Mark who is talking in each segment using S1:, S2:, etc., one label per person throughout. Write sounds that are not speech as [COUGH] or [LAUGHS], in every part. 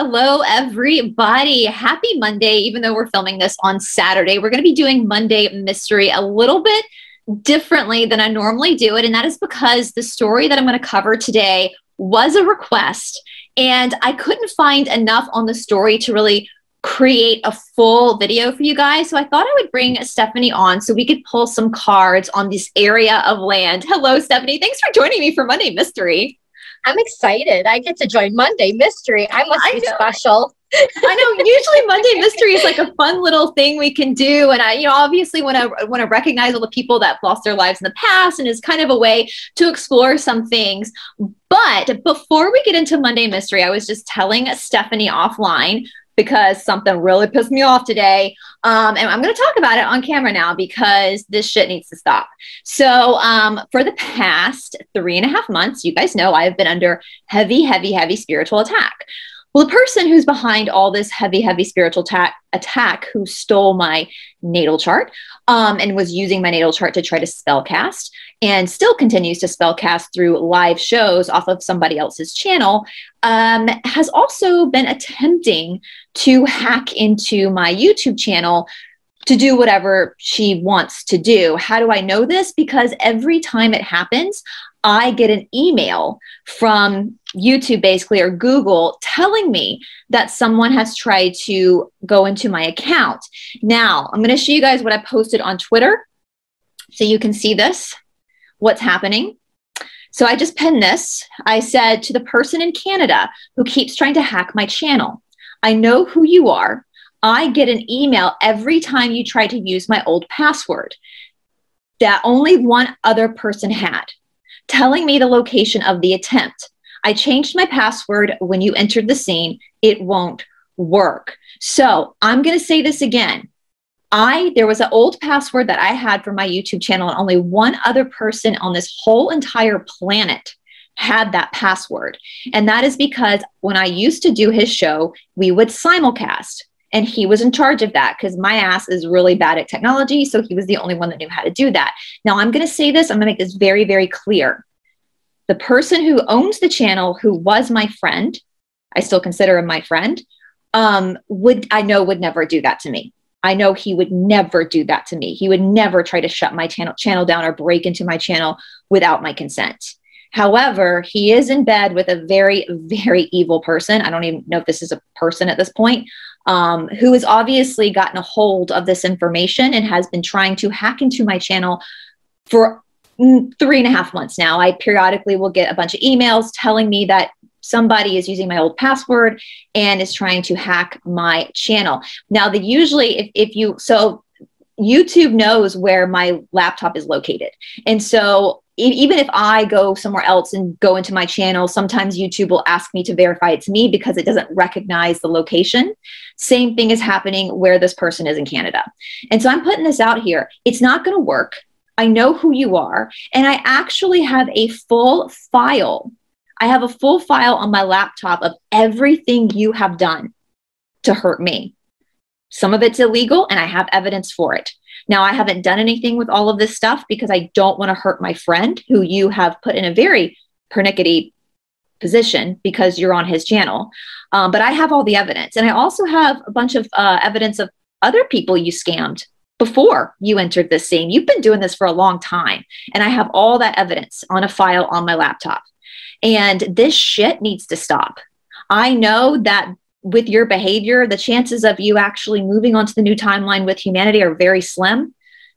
S1: Hello, everybody. Happy Monday, even though we're filming this on Saturday. We're going to be doing Monday Mystery a little bit differently than I normally do it. And that is because the story that I'm going to cover today was a request. And I couldn't find enough on the story to really create a full video for you guys. So I thought I would bring Stephanie on so we could pull some cards on this area of land. Hello, Stephanie. Thanks for joining me for Monday Mystery.
S2: I'm excited. I get to join Monday Mystery. I must I be know. special.
S1: I know. Usually [LAUGHS] Monday Mystery is like a fun little thing we can do, and I, you know, obviously want to want to recognize all the people that lost their lives in the past, and is kind of a way to explore some things. But before we get into Monday Mystery, I was just telling Stephanie offline because something really pissed me off today. Um, and I'm going to talk about it on camera now because this shit needs to stop. So, um, for the past three and a half months, you guys know I've been under heavy, heavy, heavy spiritual attack. Well, the person who's behind all this heavy, heavy spiritual ta- attack, who stole my natal chart um, and was using my natal chart to try to spell cast, and still continues to spell cast through live shows off of somebody else's channel, um, has also been attempting to hack into my YouTube channel to do whatever she wants to do. How do I know this? Because every time it happens, I get an email from YouTube basically or Google telling me that someone has tried to go into my account. Now, I'm going to show you guys what I posted on Twitter so you can see this what's happening. So I just pinned this. I said to the person in Canada who keeps trying to hack my channel, I know who you are. I get an email every time you try to use my old password that only one other person had, telling me the location of the attempt. I changed my password when you entered the scene. It won't work. So I'm going to say this again. I there was an old password that I had for my YouTube channel, and only one other person on this whole entire planet had that password. And that is because when I used to do his show, we would simulcast. And he was in charge of that because my ass is really bad at technology. So he was the only one that knew how to do that. Now, I'm going to say this, I'm going to make this very, very clear. The person who owns the channel, who was my friend, I still consider him my friend, um, would I know would never do that to me. I know he would never do that to me. He would never try to shut my channel channel down or break into my channel without my consent. However, he is in bed with a very, very evil person. I don't even know if this is a person at this point, um, who has obviously gotten a hold of this information and has been trying to hack into my channel for mm, three and a half months now. I periodically will get a bunch of emails telling me that somebody is using my old password and is trying to hack my channel. Now, the usually, if, if you, so YouTube knows where my laptop is located. And so even if I go somewhere else and go into my channel, sometimes YouTube will ask me to verify it's me because it doesn't recognize the location. Same thing is happening where this person is in Canada. And so I'm putting this out here. It's not going to work. I know who you are. And I actually have a full file I have a full file on my laptop of everything you have done to hurt me. Some of it's illegal and I have evidence for it. Now, I haven't done anything with all of this stuff because I don't want to hurt my friend who you have put in a very pernickety position because you're on his channel. Um, but I have all the evidence. And I also have a bunch of uh, evidence of other people you scammed before you entered this scene. You've been doing this for a long time. And I have all that evidence on a file on my laptop. And this shit needs to stop. I know that with your behavior, the chances of you actually moving onto the new timeline with humanity are very slim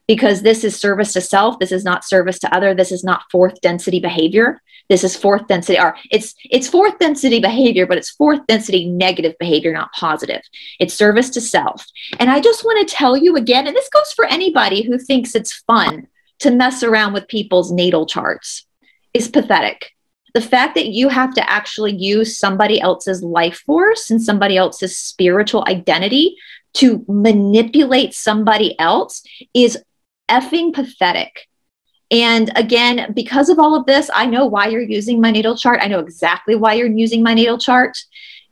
S1: because this is service to self. This is not service to other. This is not fourth density behavior. This is fourth density, or it's it's fourth density behavior, but it's fourth density negative behavior, not positive. It's service to self. And I just want to tell you again, and this goes for anybody who thinks it's fun to mess around with people's natal charts, is pathetic the fact that you have to actually use somebody else's life force and somebody else's spiritual identity to manipulate somebody else is effing pathetic. And again, because of all of this, I know why you're using my natal chart. I know exactly why you're using my natal chart.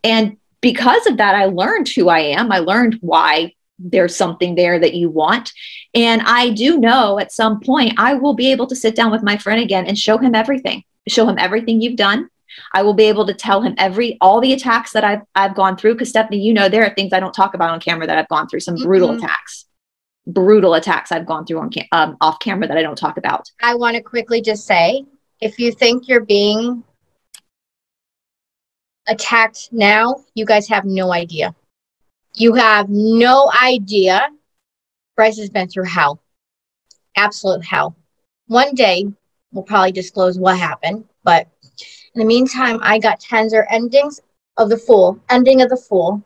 S1: And because of that, I learned who I am. I learned why there's something there that you want. And I do know at some point I will be able to sit down with my friend again and show him everything show him everything you've done, I will be able to tell him every all the attacks that I've I've gone through. Because Stephanie, you know, there are things I don't talk about on camera that I've gone through. Some brutal mm-hmm. attacks, brutal attacks I've gone through on cam- um, off camera that I don't talk about.
S2: I want to quickly just say, if you think you're being attacked now, you guys have no idea. You have no idea. Brice has been through hell, absolute hell. One day we'll probably disclose what happened, but in the meantime, I got tensor endings of the fool, ending of the fool.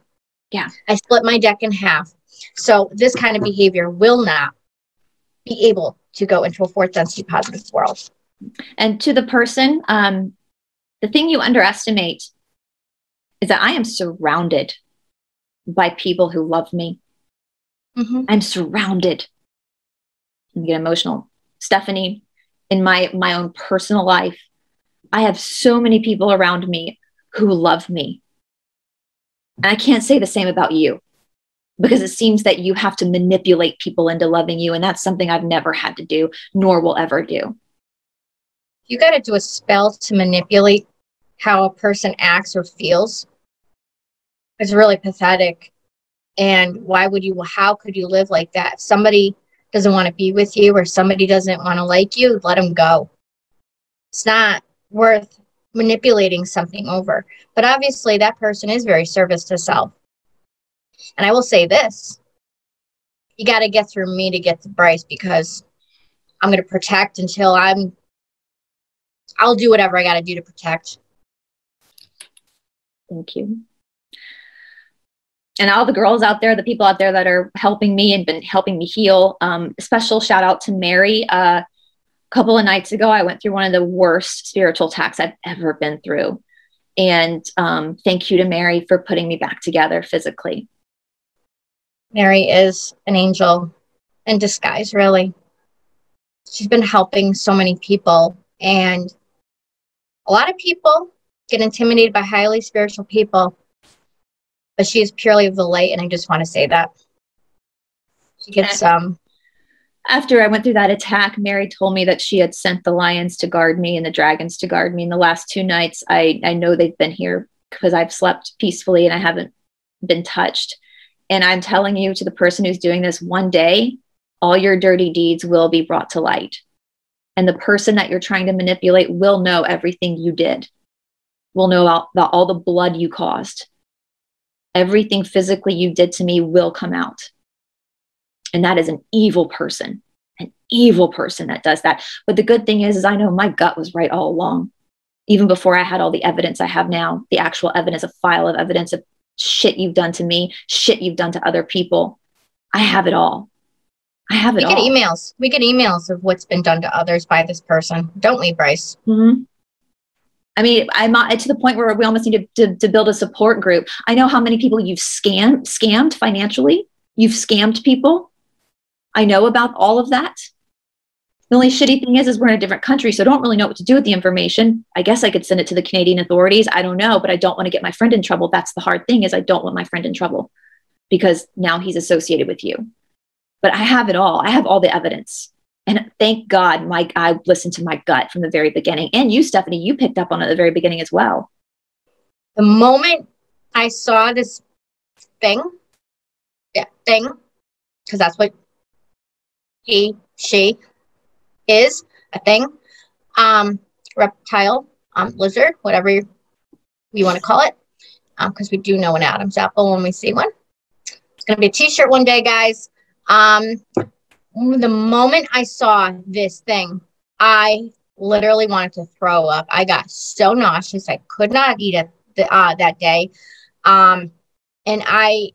S1: Yeah.
S2: I split my deck in half. So this kind of behavior will not be able to go into a fourth density positive world.
S1: And to the person, um, the thing you underestimate is that I am surrounded by people who love me. Mm-hmm. I'm surrounded. I get emotional. Stephanie, in my my own personal life, I have so many people around me who love me. And I can't say the same about you because it seems that you have to manipulate people into loving you. And that's something I've never had to do, nor will ever do.
S2: You got to do a spell to manipulate how a person acts or feels. It's really pathetic. And why would you, how could you live like that? If somebody doesn't want to be with you or somebody doesn't want to like you, let them go. It's not worth manipulating something over. But obviously, that person is very service to self. And I will say this you got to get through me to get to Brice because I'm going to protect until I'm, I'll do whatever I got to do to protect.
S1: Thank you and all the girls out there, the people out there that are helping me and been helping me heal. Um, special shout out to Mary. Uh, a couple of nights ago, I went through one of the worst spiritual attacks I've ever been through. And um, thank you to Mary for putting me back together physically.
S2: Mary is an angel in disguise, really. She's been helping so many people. And a lot of people get intimidated by highly spiritual people but she is purely of the light, and I just want to say that. She gets um
S1: after I went through that attack, Mary told me that she had sent the lions to guard me and the dragons to guard me. In the last two nights, I, I know they've been here because I've slept peacefully and I haven't been touched. And I'm telling you to the person who's doing this, one day, all your dirty deeds will be brought to light. And the person that you're trying to manipulate will know everything you did, will know about, about all the blood you caused everything physically you did to me will come out. And that is an evil person, an evil person that does that. But the good thing is, is I know my gut was right all along. Even before I had all the evidence I have now, the actual evidence, a file of evidence of shit you've done to me, shit you've done to other people. I have it all. I have it
S2: we
S1: all.
S2: get emails. We get emails of what's been done to others by this person. Don't we, Brice?
S1: Mm-hmm. I mean, I'm to the point where we almost need to, to, to, build a support group. I know how many people you've scammed, scammed financially. You've scammed people. I know about all of that. The only shitty thing is, is we're in a different country, so I don't really know what to do with the information. I guess I could send it to the Canadian authorities. I don't know, but I don't want to get my friend in trouble. That's the hard thing is I don't want my friend in trouble because now he's associated with you. But I have it all. I have all the evidence. And thank God, Mike, I listened to my gut from the very beginning. And you, Stephanie, you picked up on it at the very beginning as well.
S2: The moment I saw this thing, yeah, thing, because that's what he, she is a thing, um, reptile, um, lizard, whatever you, you want to call it, because um, we do know an Adam's apple when we see one. It's going to be a t shirt one day, guys. Um, the moment I saw this thing, I literally wanted to throw up. I got so nauseous. I could not eat it uh, that day. Um, and I,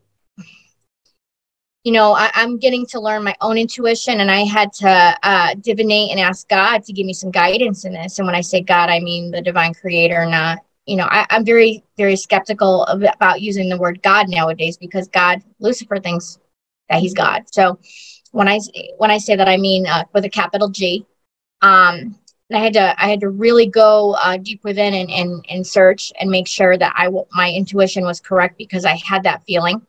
S2: you know, I, am getting to learn my own intuition, and I had to uh, divinate and ask God to give me some guidance in this. And when I say God, I mean the divine creator, not, you know, I, am very, very skeptical of, about using the word God nowadays because God, Lucifer thinks that he's God. So, when I when I say that, I mean uh, with a capital G. Um, and I had to I had to really go uh, deep within and, and and search and make sure that I my intuition was correct because I had that feeling.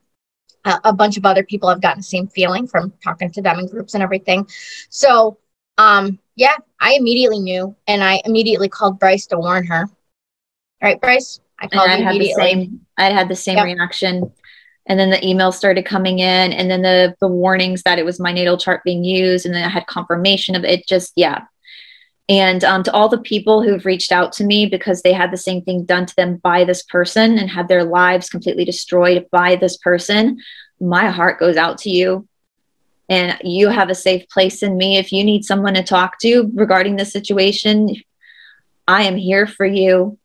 S2: Uh, a bunch of other people have gotten the same feeling from talking to them in groups and everything. So um, yeah, I immediately knew, and I immediately called Brice to warn her. Right, Brice?
S1: I called and I had the same I had the same yep. reaction. And then the emails started coming in and then the the warnings that it was my natal chart being used and then I had confirmation of it just yeah. And um, to all the people who've reached out to me because they had the same thing done to them by this person and had their lives completely destroyed by this person, my heart goes out to you. And you have a safe place in me. If you need someone to talk to regarding the situation, I am here for you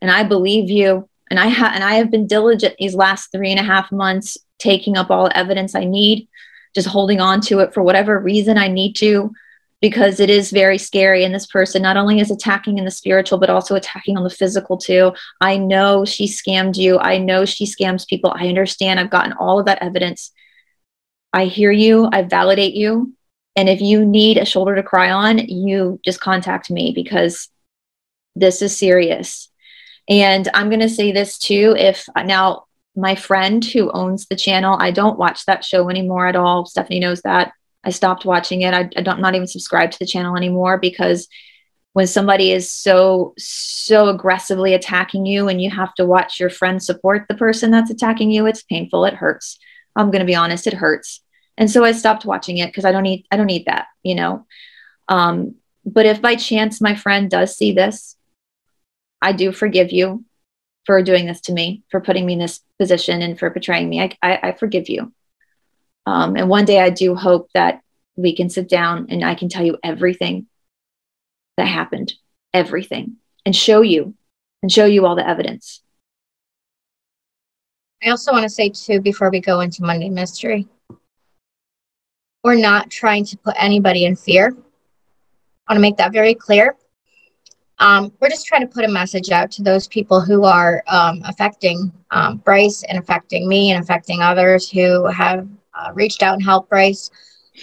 S1: and I believe you. And I have and I have been diligent these last three and a half months, taking up all evidence I need, just holding on to it for whatever reason I need to because it is very scary. And this person not only is attacking in the spiritual, but also attacking on the physical too. I know she scammed you. I know she scams people. I understand. I've gotten all of that evidence. I hear you. I validate you. And if you need a shoulder to cry on, you just contact me because this is serious. And I'm going to say this too. If now my friend who owns the channel, I don't watch that show anymore at all. Stephanie knows that. I stopped watching it. I, I don't not even subscribe to the channel anymore because when somebody is so so aggressively attacking you and you have to watch your friend support the person that's attacking you, it's painful. It hurts. I'm going to be honest, it hurts. And so I stopped watching it because I don't need I don't need that, you know. Um, but if by chance my friend does see this, I do forgive you for doing this to me, for putting me in this position and for betraying me. I, I, I forgive you. Um, and one day I do hope that we can sit down and I can tell you everything that happened, everything, and show you and show you all the evidence.
S2: I also want to say, too, before we go into Monday Mystery, we're not trying to put anybody in fear. I want to make that very clear. Um, we're just trying to put a message out to those people who are um, affecting um, Brice and affecting me and affecting others who have uh, reached out and helped Brice.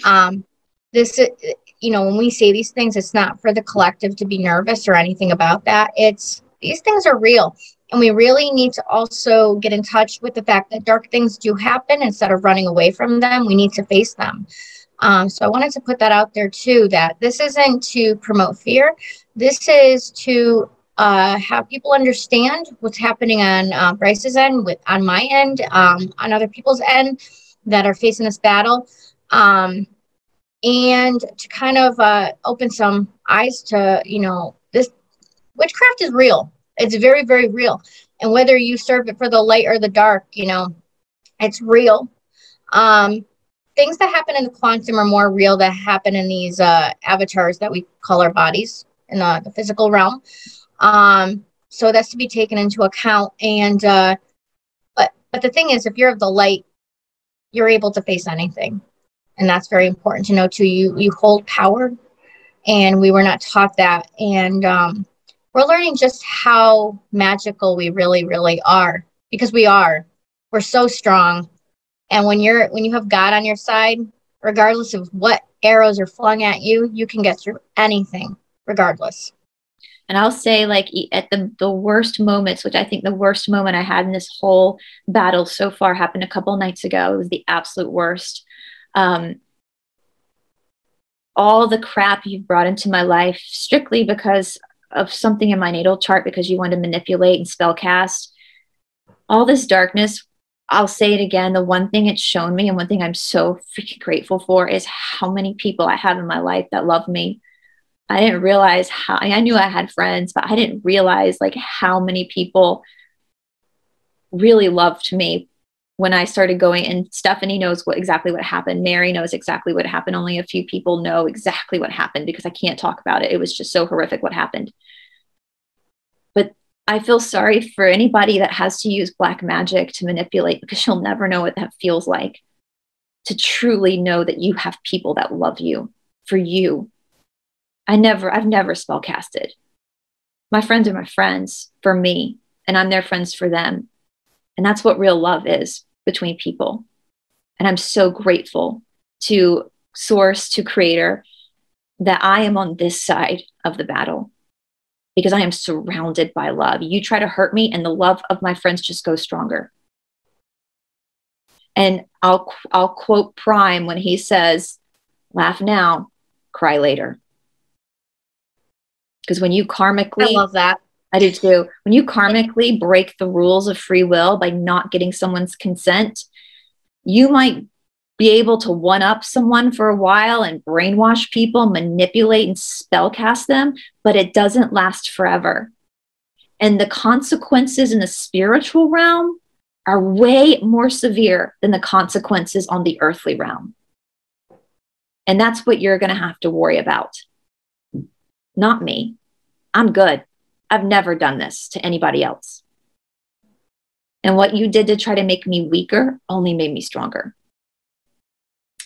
S2: Um, this, you know, when we say these things, it's not for the collective to be nervous or anything about that. It's these things are real. And we really need to also get in touch with the fact that dark things do happen instead of running away from them. We need to face them. Um, so I wanted to put that out there too that this isn't to promote fear. This is to uh, have people understand what's happening on uh, Brice's end, with on my end, um, on other people's end, that are facing this battle. Um, and to kind of uh, open some eyes to you know this witchcraft is real. It's very very real. And whether you serve it for the light or the dark you know it's real. Um, things that happen in the quantum are more real that happen in these uh, avatars that we call our bodies in the, the physical realm um, so that's to be taken into account and uh, but but the thing is if you're of the light you're able to face anything. And that's very important to know too. You you hold power and we were not taught that. And um, we're learning just how magical we really, really are because we are. We're so strong. And when you're when you have God on your side, regardless of what arrows are flung at you, you can get through anything, regardless.
S1: And I'll say, like, at the, the worst moments, which I think the worst moment I had in this whole battle so far happened a couple nights ago. It was the absolute worst. Um, all the crap you've brought into my life strictly because of something in my natal chart because you want to manipulate and spell cast. All this darkness, I'll say it again. The one thing it's shown me, and one thing I'm so freaking grateful for, is how many people I have in my life that love me I didn't realize how I knew I had friends, but I didn't realize like how many people really loved me when I started going and Stephanie knows what exactly what happened. Mary knows exactly what happened. Only a few people know exactly what happened because I can't talk about it. It was just so horrific what happened. I feel sorry for anybody that has to use black magic to manipulate because she'll never know what that feels like to truly know that you have people that love you for you I never, I've never spellcasted. My friends are my friends for me, and I'm their friends for them. And that's what real love is between people. And I'm so grateful to Source, to Creator, that I am on this side of the battle because I am surrounded by love. You try to hurt me, and the love of my friends just goes stronger. And I'll, I'll quote Prime when he says, Laugh now, cry later. Because when you karmically,
S2: I love that.
S1: I do too. When you karmically break the rules of free will by not getting someone's consent, you might be able to one up someone for a while and brainwash people, manipulate and spellcast them, but it doesn't last forever. And the consequences in the spiritual realm are way more severe than the consequences on the earthly realm. And that's what you're going to have to worry about. Not me. I'm good. I've never done this to anybody else. And what you did to try to make me weaker only made me stronger.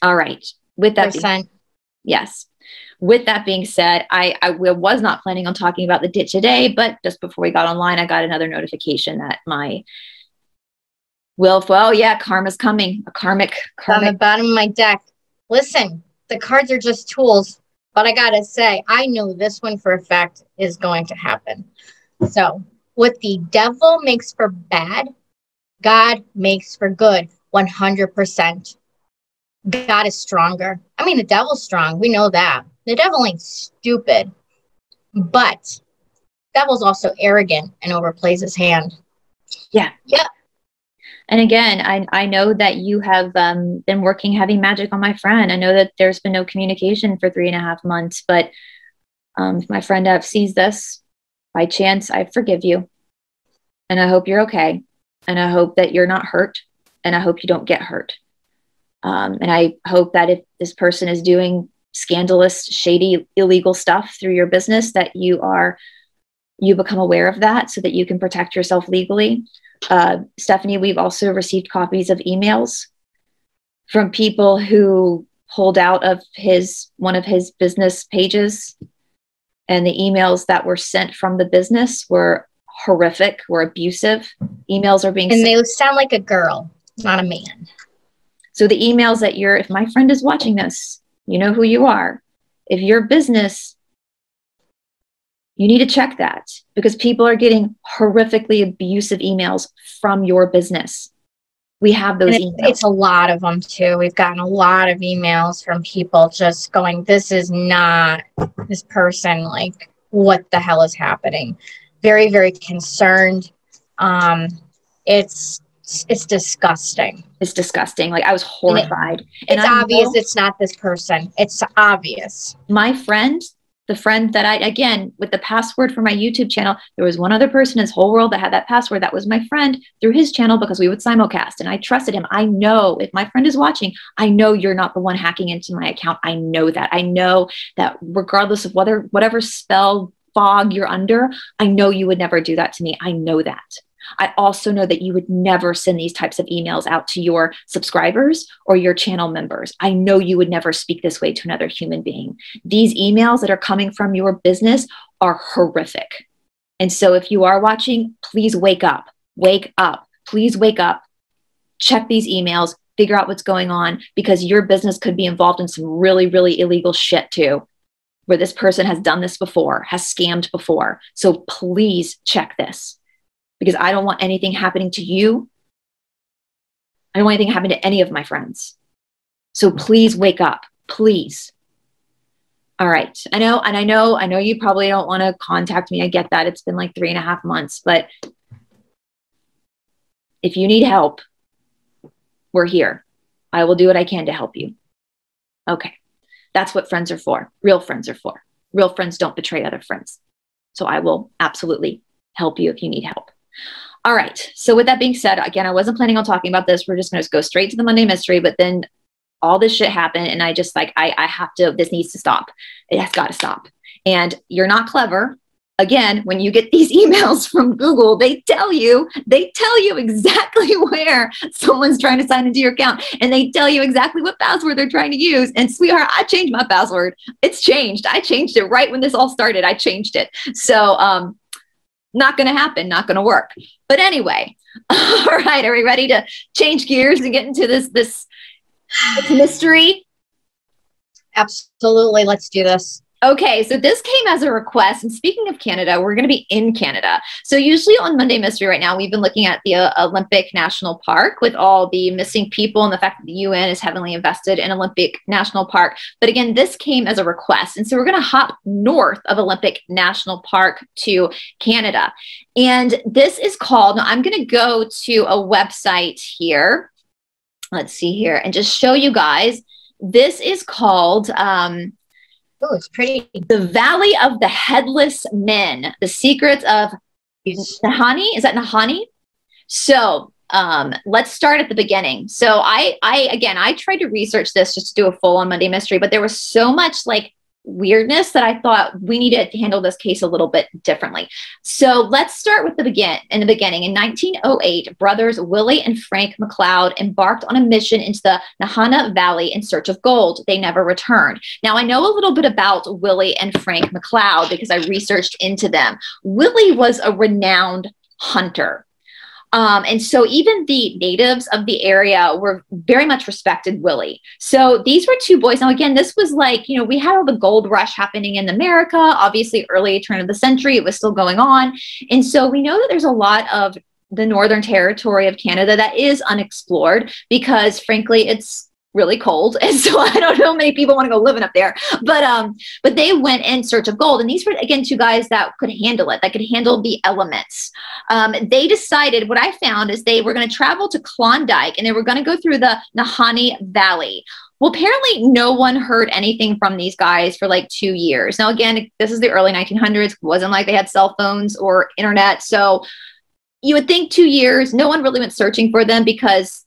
S1: All right. With that, being, yes. With that being said, I, I was not planning on talking about the ditch today, but just before we got online, I got another notification that my will, well, yeah, karma's coming. A karmic, karmic.
S2: On the bottom of my deck. Listen, the cards are just tools, but I gotta say, I know this one for a fact is going to happen. So, what the devil makes for bad, God makes for good 100%. God is stronger. I mean, the devil's strong. We know that. The devil ain't stupid, but devil's also arrogant and overplays his hand.
S1: Yeah.
S2: Yeah.
S1: And again, I, I know that you have um, been working heavy magic on my friend. I know that there's been no communication for three and a half months, but um, if my friend F sees this by chance, I forgive you. And I hope you're okay. And I hope that you're not hurt. And I hope you don't get hurt. Um, and I hope that if this person is doing scandalous, shady, illegal stuff through your business, that you are you become aware of that so that you can protect yourself legally. Uh, Stephanie, we've also received copies of emails from people who pulled out of his one of his business pages, and the emails that were sent from the business were horrific, were abusive. Emails are being sent
S2: and sent- they sound like a girl, not a man.
S1: So the emails that you're, if my friend is watching this, you know who you are. If your business, you need to check that because people are getting horrifically abusive emails from your business. We have those
S2: it's, emails. It's a lot of them too. We've gotten a lot of emails from people just going, This is not this person. Like, what the hell is happening? Very, very concerned. Um, it's it's disgusting.
S1: It's disgusting. Like I was horrified.
S2: And it's obvious know, it's not this person. It's obvious.
S1: My friend, the friend that I again with the password for my YouTube channel, there was one other person in this whole world that had that password. That was my friend through his channel because we would simulcast and I trusted him. I know if my friend is watching, I know you're not the one hacking into my account. I know that. I know that regardless of whether whatever spell fog you're under, I know you would never do that to me. I know that. I also know that you would never send these types of emails out to your subscribers or your channel members. I know you would never speak this way to another human being. These emails that are coming from your business are horrific. And so if you are watching, please wake up. Wake up. Please wake up. Check these emails, figure out what's going on because your business could be involved in some really, really illegal shit too where this person has done this before, has scammed before. So please check this because I don't want anything happening to you. I don't want anything to happen to any of my friends. So please wake up, please. All right. I know, and I know, I know you probably don't want to contact me. I get that. It's been like three and a half months, but if you need help, we're here. I will do what I can to help you. Okay. That's what friends are for. Real friends are for. Real friends don't betray other friends. So I will absolutely help you if you need help. All right. So with that being said, again, I wasn't planning on talking about this. We're just going to go straight to the Monday mystery, but then all this shit happened and I just like I I have to this needs to stop. It has got to stop. And you're not clever. Again, when you get [LAUGHS] these emails from Google, they tell you, they tell you exactly [LAUGHS] where someone's trying to sign into your account and they tell you exactly what password they're trying to use. And sweetheart, I changed my password. It's changed. I changed it right when this all started. I changed it. So um not going to happen, not going to work. But anyway, [LAUGHS] all right, are we ready to change gears and get into this this, this mystery?
S2: Absolutely, let's do this.
S1: Okay, so this came as a request. And speaking of Canada, we're going to be in Canada. So, usually on Monday Mystery right now, we've been looking at the uh, Olympic National Park with all the missing people and the fact that the UN is heavily invested in Olympic National Park. But again, this came as a request. And so, we're going to hop north of Olympic National Park to Canada. And this is called, now I'm going to go to a website here. Let's see here and just show you guys. This is called, um,
S2: Oh, it's pretty.
S1: The Valley of the Headless Men, The Secrets of Nahanni. Is that Nahanni? So um, let's start at the beginning. So I, I, again, I tried to research this just to do a full on Monday mystery, but there was so much like weirdness that I thought we needed to handle this case a little bit differently. So let's start with the begin in the beginning. In 1908, brothers Willie and Frank McLeod embarked on a mission into the Nahanni Valley in search of gold. They never returned. Now I know a little bit about Willie and Frank McLeod because I researched into them. Willie was a renowned hunter. Um, and so even the natives of the area were very much respected Willie. So these were two boys. Now, again, this was like, you know, we had all the gold rush happening in America, obviously early turn of the century, it was still going on. And so we know that there's a lot of the northern territory of Canada that is unexplored because frankly it's really cold [LAUGHS] and so i don't know many people want to go living up there but um but they went in search of gold and these were again two guys that could handle it that could handle the elements um, they decided what i found is they were going to travel to klondike and they were going to go through the nahanni valley well, apparently, no one heard anything from these guys for like two years. Now, again, this is the early 1900s. It wasn't like they had cell phones or internet. So you would think two years, no one really went searching for them because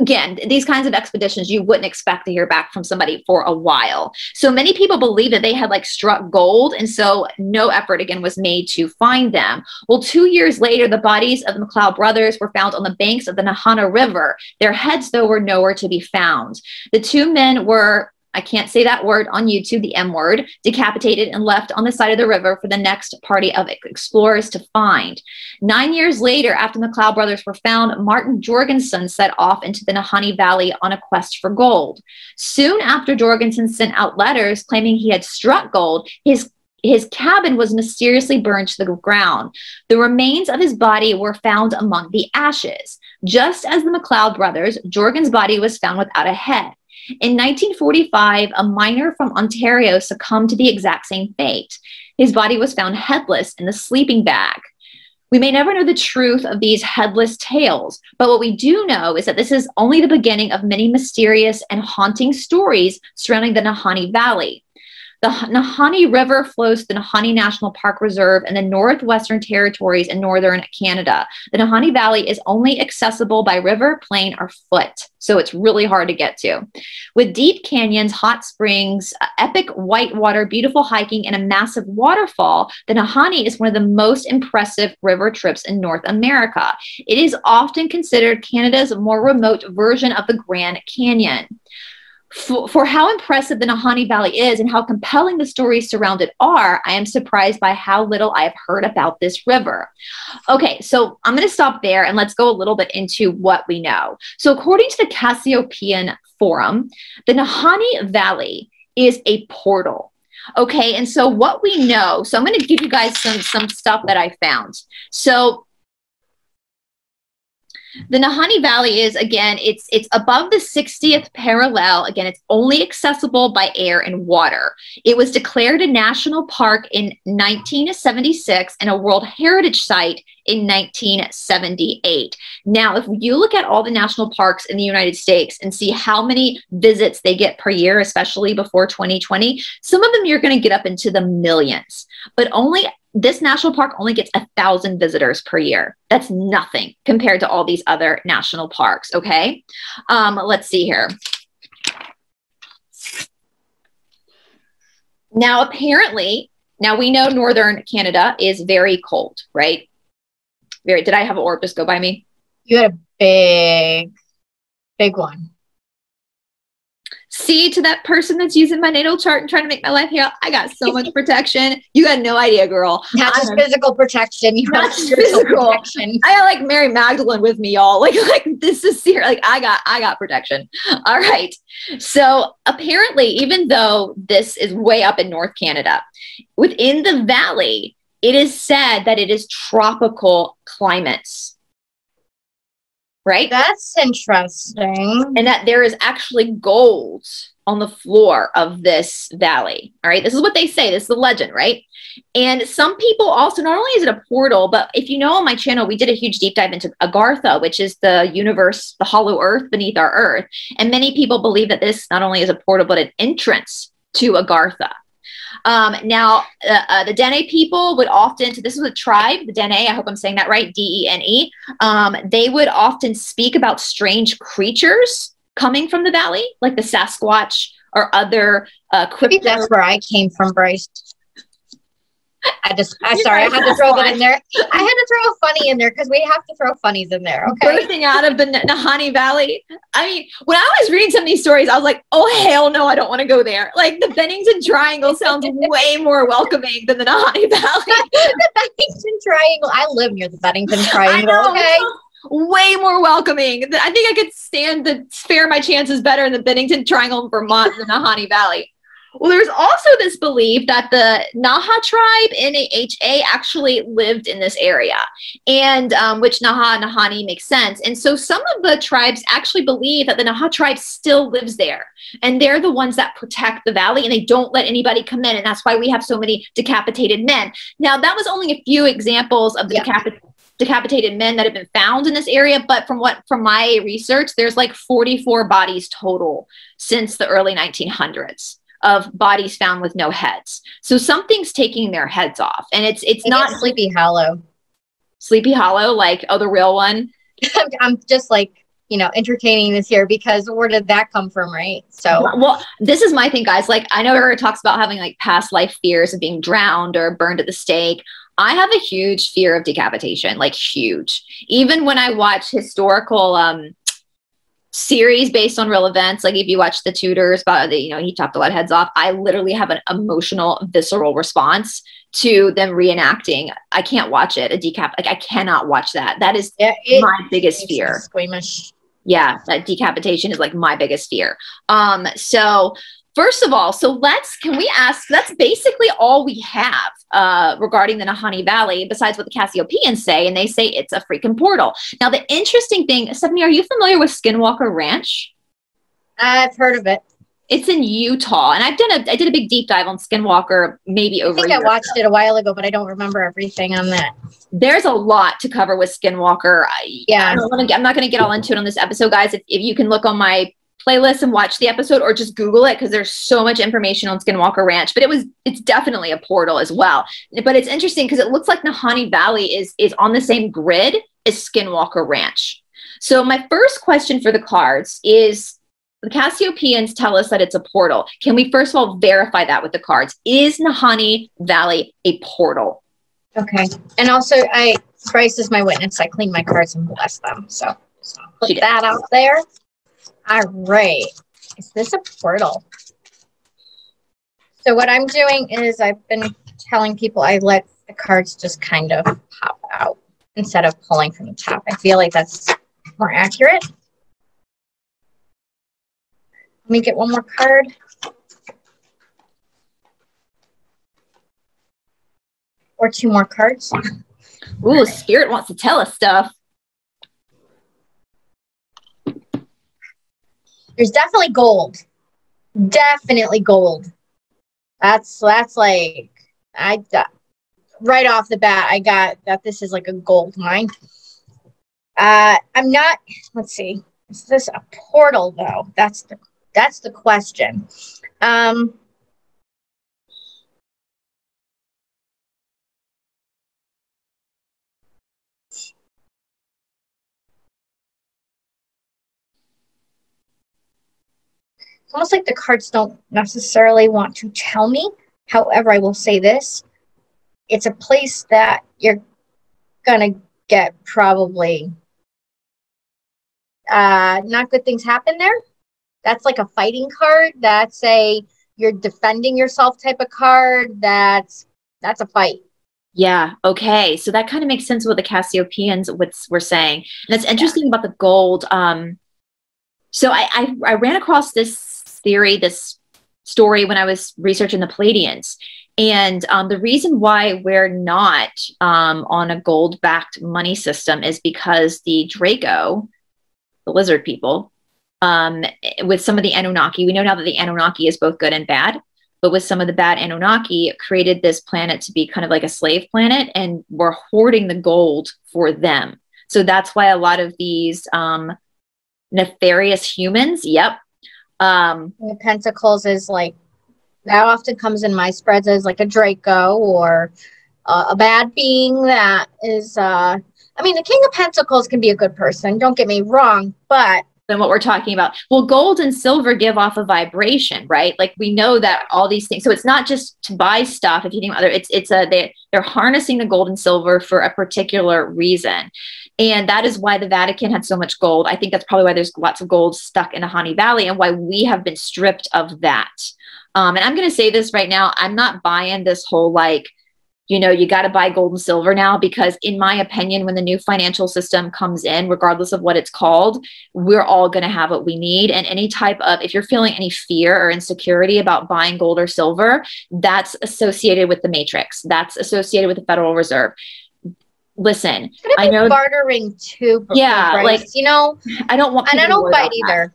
S1: again, these kinds of expeditions, you wouldn't expect to hear back from somebody for a while. So many people believe that they had like struck gold. And so no effort again was made to find them. Well, two years later, the bodies of the McLeod brothers were found on the banks of the Nahanni River. Their heads, though, were nowhere to be found. The two men were I can't say that word on YouTube, the M word, decapitated and left on the side of the river for the next party of explorers to find. Nine years later, after the McLeod brothers were found, Martin Jorgensen set off into the Nahanni Valley on a quest for gold. Soon after Jorgensen sent out letters claiming he had struck gold, his his cabin was mysteriously burned to the ground. The remains of his body were found among the ashes. Just as the McLeod brothers, Jorgen's body was found without a head. In 1945, a miner from Ontario succumbed to the exact same fate. His body was found headless in the sleeping bag. We may never know the truth of these headless tales, but what we do know is that this is only the beginning of many mysterious and haunting stories surrounding the Nahanni Valley. The Nahanni River flows through the Nahanni National Park Reserve in the Northwestern Territories in northern Canada. The Nahanni Valley is only accessible by river, plane, or foot, so it's really hard to get to. With deep canyons, hot springs, epic whitewater, beautiful hiking, and a massive waterfall, the Nahanni is one of the most impressive river trips in North America. It is often considered Canada's more remote version of the Grand Canyon for, for how impressive the Nahanni Valley is and how compelling the stories surrounded are, I am surprised by how little I have heard about this river. Okay, so I'm going to stop there and let's go a little bit into what we know. So, according to the Cassiopean Forum, the Nahanni Valley is a portal. Okay, and so what we know, so I'm going to give you guys some some stuff that I found. So the Nahanni Valley is again, it's it's above the 60th parallel. Again, it's only accessible by air and water. It was declared a national park in 1976 and a World Heritage Site in 1978. Now, if you look at all the national parks in the United States and see how many visits they get per year, especially before 2020, some of them you're going to get up into the millions, but only this national park only gets a thousand visitors per year. That's nothing compared to all these other national parks. Okay. Um, let's see here. Now, apparently, now we know northern Canada is very cold, right? Very. Did I have an orb just go by me?
S2: You had a big, big one.
S1: See to that person that's using my natal chart and trying to make my life hell. I got so much [LAUGHS] protection. You got no idea, girl.
S2: Not just physical protection. You
S1: Not
S2: have
S1: just
S2: spiritual
S1: physical.
S2: protection.
S1: I got like Mary Magdalene with me, y'all. [LAUGHS] Like, like this is serious. Like, I got, I got protection. [LAUGHS] All right. So apparently, even though this is way up in North Canada, within the valley, it is said that it is tropical climates. Right?
S2: That's interesting.
S1: and that there is actually gold on the floor of this valley. All right, this is what they say. This is the legend, right? And some people also, not only is it a portal, but if you know on my channel, we did a huge deep dive into Agartha, which is the universe, the hollow earth beneath our earth. And many people believe that this not only is a portal, but an entrance to Agartha. Um, now, uh, uh, the Dene people would often, so this is a tribe, the Dene, I hope I'm saying that right, D E N E. Um, they would often speak about strange creatures coming from the valley, like the Sasquatch or other uh, crypto.
S2: that's where I came from, Brice. I just, I'm sorry, I had to throw that in there. I had to throw a funny in there because we have to throw funnies in there. Okay.
S1: Bursting out of the Nahanni Valley. I mean, when I was reading some of these stories, I was like, oh, hell no, I don't want to go there. Like, the Bennington Triangle sounds way more welcoming than the Nahanni [LAUGHS] Valley. [LAUGHS]
S2: the Bennington Triangle. I live near the Bennington Triangle.
S1: Know,
S2: okay.
S1: way more welcoming. I think I could stand to spare my chances better in the Bennington Triangle in Vermont than the Nahanni Valley. Well, there's also this belief that the Naha tribe, N-A-H-A, actually lived in this area, and um, which Naha Nahanni makes sense. And so some of the tribes actually believe that the Naha tribe still lives there, and they're the ones that protect the valley, and they don't let anybody come in, and that's why we have so many decapitated men. Now, that was only a few examples of the
S2: Yeah.
S1: decapitated decapitated men that have been found in this area but from what from my research there's like 44 bodies total since the early 1900s of bodies found with no heads. So something's taking their heads off. And it's it's not
S2: Sleepy Hollow.
S1: sleepy hollow like oh the real one? [LAUGHS]
S2: I'm, I'm just like, you know, entertaining this here because where did that come from, right? So
S1: well this is my thing guys. Like i know everyone talks about having like past life fears of being drowned or burned at the stake. I have a huge fear of decapitation like huge. Even when i watch historical um series based on real events. Like if you watch the tudors the you know he chopped a lot of heads off. I literally have an emotional visceral response to them reenacting. I can't watch it a decap. Like i cannot watch that. That is
S2: yeah, it
S1: my biggest fear.
S2: Squeamish.
S1: yeah that decapitation is like my biggest fear. Um so first of all so let's can we ask that's basically all we have uh regarding the nahanni valley besides what the cassiopeians say and they say it's a freaking portal now the interesting thing stephanie are you familiar with skinwalker ranch
S2: I've heard of it.
S1: it's in utah and i've done a i did a big deep dive on skinwalker maybe over.
S2: I
S1: think
S2: I watched it a while ago, but I don't remember everything on that.
S1: there's a lot to cover with Skinwalker. I,
S2: Yeah.
S1: I I'm not going to get all into it on this episode, guys. If, if you can look on my playlist and watch the episode, or just Google it because there's so much information on Skinwalker Ranch. But it was it's definitely a portal as well. But it's interesting because it looks like Nahanni Valley is is on the same grid as Skinwalker Ranch. So my first question for the cards is. The Cassiopeians tell us that it's a portal. Can we first of all verify that with the cards? Is Nahanni Valley a portal?
S2: Okay. And also, I Brice is my witness. I clean my cards and bless them. So, so put that out there. All right. Is this a portal? So what I'm doing is I've been telling people I let the cards just kind of pop out instead of pulling from the top. I feel like that's more accurate. Let me get one more card. Or two more cards.
S1: Ooh, Spirit wants to tell us stuff.
S2: There's definitely gold. Definitely gold. That's that's like I right off the bat I got that this is like a gold mine. Uh I'm not let's see. Is this a portal though? That's the that's the question. Um it's almost like the cards don't necessarily want to tell me. However, I will say this it's a place that you're going to get probably uh, not good things happen there. that's like a fighting card. That's a you're defending yourself type of card. That's that's a fight.
S1: Yeah. Okay. So that kind of makes sense what the Cassiopeians were saying. And it's interesting yeah. about the gold. Um, so I, I, I ran across this theory, this story when I was researching the Pleiadians. And um, the reason why we're not um, on a gold backed money system is because the Draco, the lizard people, um, with some of the Anunnaki, we know now that the Anunnaki is both good and bad, but with some of the bad Anunnaki, created this planet to be kind of like a slave planet, and we're hoarding the gold for them. So that's why a lot of these um, nefarious humans, yep.
S2: Um, Pentacles is like that often comes in my spreads as like a Draco or uh, a bad being that is. Uh, I mean, the King of Pentacles can be a good person. Don't get me wrong, but
S1: than what we're talking about. Well, gold and silver give off a vibration, right? Like we know that all these things. So it's not just to buy stuff. If you think other, it's it's a they they're harnessing the gold and silver for a particular reason, and that is why the Vatican had so much gold. I think that's probably why there's lots of gold stuck in Nahanni Valley, and why we have been stripped of that. Um, and I'm going to say this right now. I'm not buying this whole like, you know, you got to buy gold and silver now because, in my opinion, when the new financial system comes in, regardless of what it's called, we're all going to have what we need. And any type of, if you're feeling any fear or insecurity about buying gold or silver, that's associated with the matrix, that's associated with the Federal Reserve. Listen
S2: i know bartering too
S1: yeah like
S2: you know
S1: i don't want
S2: and i don't fight either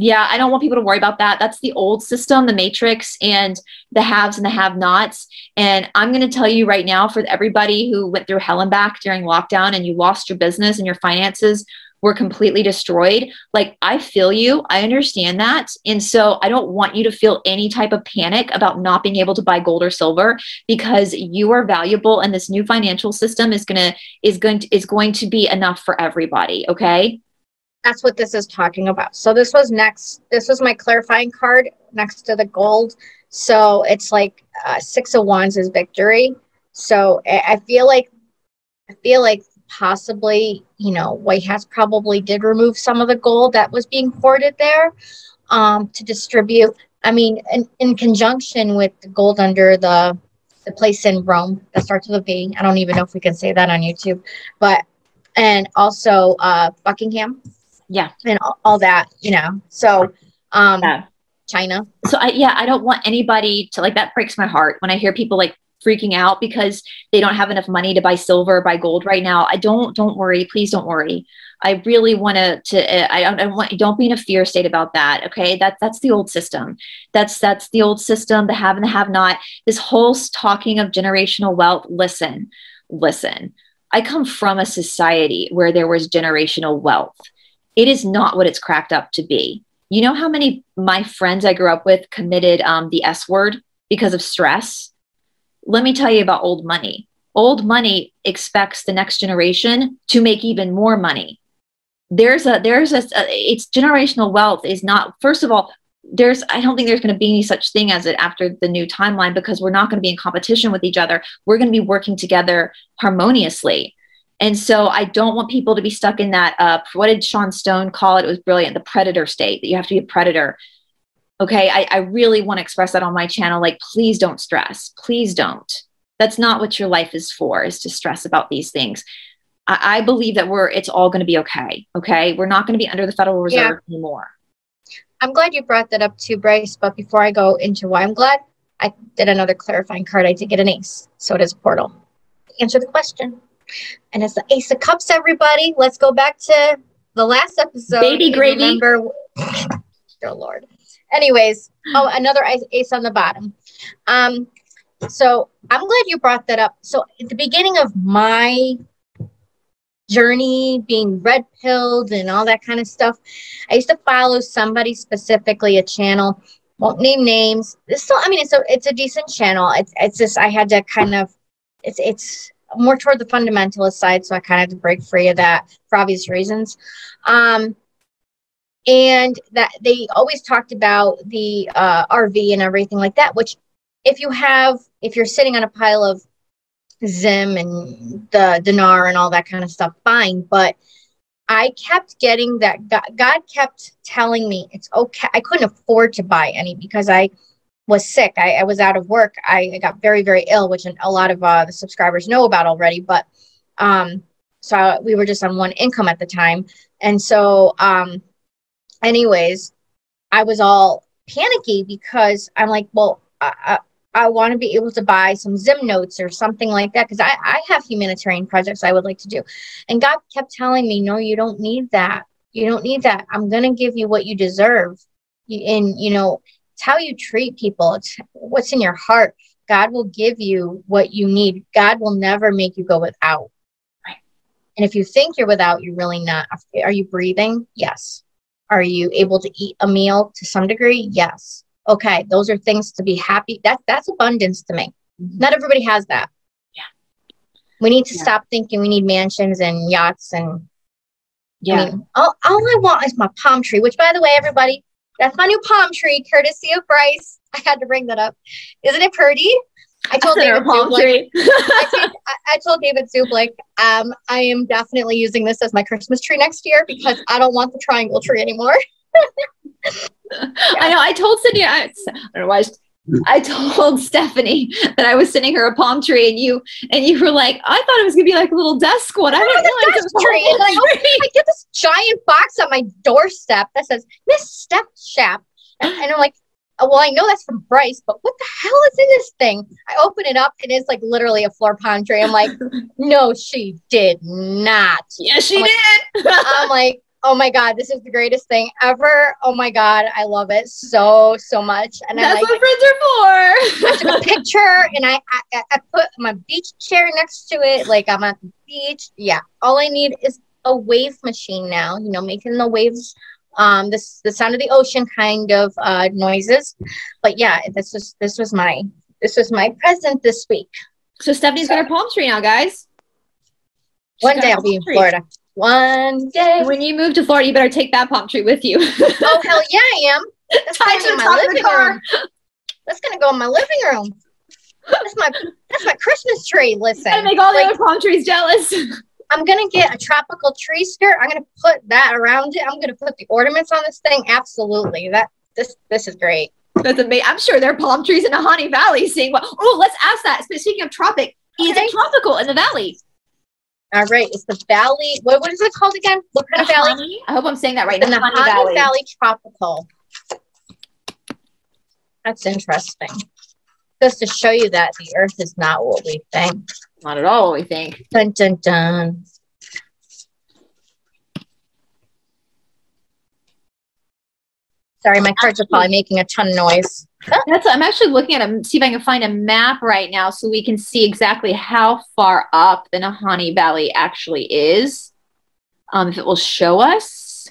S1: yeah, I don't want people to worry about that. That's the old system, the matrix, and the haves and the have nots. And I'm going to tell you right now for everybody who went through hell and back during lockdown and you lost your business and your finances were completely destroyed. Like, I feel you. I understand that. And so I don't want you to feel any type of panic about not being able to buy gold or silver because you are valuable and this new financial system is going to is going to is going to be enough for everybody, okay?
S2: That's what this is talking about. So this was next, this was my clarifying card next to the gold. So it's like uh, six of wands is victory. So I feel like, I feel like possibly, you know, White House probably did remove some of the gold that was being hoarded there um, to distribute. I mean, in, in conjunction with the gold under the the place in Rome that starts with a V. I don't even know if we can say that on YouTube, but and also uh, Buckingham
S1: yeah.
S2: And all, all that you know so um yeah. china.
S1: So i yeah i don't want anybody to like that breaks my heart when i hear people like freaking out because they don't have enough money to buy silver or buy gold right now. I don't don't worry. Please don't worry. I really want to to i don't I want don't be in a fear state about that okay? That that's the old system. That's that's the old system the have and the have not. This whole talking of generational wealth listen listen. I come from a society where there was generational wealth it is not what it's cracked up to be. You know how many my friends I grew up with committed um, the S word because of stress? Let me tell you about old money. Old money expects the next generation to make even more money. There's a there's a, it's generational wealth is not first of all there's i don't think there's going to be any such thing as it after the new timeline because we're not going to be in competition with each other we're going to be working together harmoniously and so I don't want people to be stuck in that. Uh, what did Sean Stone call it? It was brilliant. The predator state that you have to be a predator. Okay. I, I really want to express that on my channel. Like, please don't stress. Please don't. That's not what your life is for, is to stress about these things. I, I believe that we're, it's all going to be okay. Okay. We're not going to be under the Federal Reserve yeah. anymore.
S2: I'm glad you brought that up too, Brice. But before I go into why I'm glad, I did another clarifying card. I did get an ace. So it is a portal. Answer the question. And it's the Ace of Cups, everybody. Let's go back to the last episode.
S1: Baby gravy.
S2: Remember, oh [LAUGHS] Lord. Anyways, oh, another ace on the bottom. Um, so I'm glad you brought that up. So at the beginning of my journey, being red pilled and all that kind of stuff, I used to follow somebody specifically, a channel. Won't name names. This still, I mean, it's a it's a decent channel. It's it's just I had to kind of it's it's more toward the fundamentalist side, so I kind of had to break free of that for obvious reasons. Um, and that they always talked about the uh, RV and everything like that. Which, if you have, if you're sitting on a pile of Zim and the dinar and all that kind of stuff, fine. But I kept getting that God, God kept telling me it's okay. I couldn't afford to buy any because I was sick. I, I was out of work. I, I, got very, very ill, which a lot of uh, the subscribers know about already. But um, so we were just on one income at the time. And so, um, anyways, I was all panicky because I'm like, well, I, I want to be able to buy some Zim notes or something like that because I, I have humanitarian projects I would like to do. And God kept telling me, no, you don't need that. You don't need that. I'm going to give you what you deserve. And, you know, it's how you treat people, it's what's in your heart. God will give you what you need. God will never make you go without. And if you think you're without, you're really not. Are you breathing? Yes. Are you able to eat a meal to some degree? Yes okay, those are things to be happy. That's that's abundance to me. Mm-hmm. Not everybody has that.
S1: Yeah.
S2: We need to yeah. stop thinking we need mansions and yachts and
S1: yeah. I mean,
S2: all, all I want is my palm tree, which by the way, everybody, that's my new palm tree, courtesy of Brice. I had to bring that up. Isn't it pretty? I told David Zublick, I, told, I told David Zublick, um, I am definitely using this as my Christmas tree next year because I don't want the triangle tree anymore. [LAUGHS]
S1: I know. I told Cindy. I, I don't know why. I told [LAUGHS] Stephanie that I was sending her a palm tree, and you and you were like, I thought it was gonna be like a little desk one. I oh, didn't realize it was tree.
S2: And I, oh, I get this giant box on my doorstep that says Miss Steph Schapp, and, and I'm like, oh, well, I know that's from Brice, but what the hell is in this thing? I open it up, and it's like literally a floor palm tree. I'm like, [LAUGHS] no, she did not.
S1: Yes, she
S2: I'm
S1: did.
S2: Like, I'm like, oh my god, this is the greatest thing ever. Oh my god, I love it so so much.
S1: And that's I like, what friends are for.
S2: I took a picture [LAUGHS] and I, I I put my beach chair next to it, like I'm at the beach. Yeah, all I need is a wave machine now. You know, making the waves. Um, this the sound of the ocean kind of uh, noises, but yeah, this was this was my this was my present this week.
S1: So Stephanie's so, got her palm tree now, guys.
S2: One day I'll be in Florida. One day.
S1: When you move to Florida, you better take that palm tree with you. [LAUGHS]
S2: oh hell yeah, I am. That's going in my living room. That's gonna go in my living room. That's my that's my Christmas tree. Listen,
S1: I make all like, the other palm trees jealous. [LAUGHS]
S2: I'm gonna get a tropical tree skirt. I'm gonna put that around it. I'm gonna put the ornaments on this thing. Absolutely. That this this is great.
S1: That's amazing. I'm sure there are palm trees in Nahanni Valley seeing what oh let's ask that. Speaking of tropic, is it tropical in the valley?
S2: All right, it's the Valley. What, what is it called again? What kind
S1: the
S2: of valley?
S1: I hope I'm saying that right.
S2: The Nahanni Valley. Valley Tropical. That's interesting. Just to show you that the Earth is not what we think.
S1: Not at all what we think.
S2: Dun dun dun. Sorry, my cards are probably making a ton of noise.
S1: That's I'm actually looking at them, see if I can find a map right now so we can see exactly how far up the Nahanni Valley actually is. Um, if it will show us.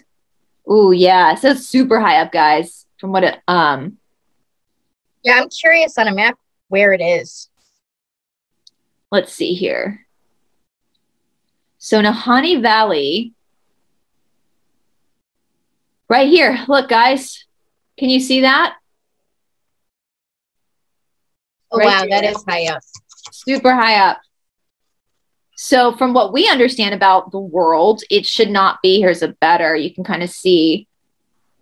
S1: Oh yeah, it says super high up, guys. From what it um
S2: Yeah, I'm curious on a map where it is.
S1: Let's see here. So Nahanni Valley Right here. Look, guys. Can you see that?
S2: Oh, right wow. There. That is high up.
S1: Super high up. So, from what we understand about the world, it should not be. Here's a better. You can kind of see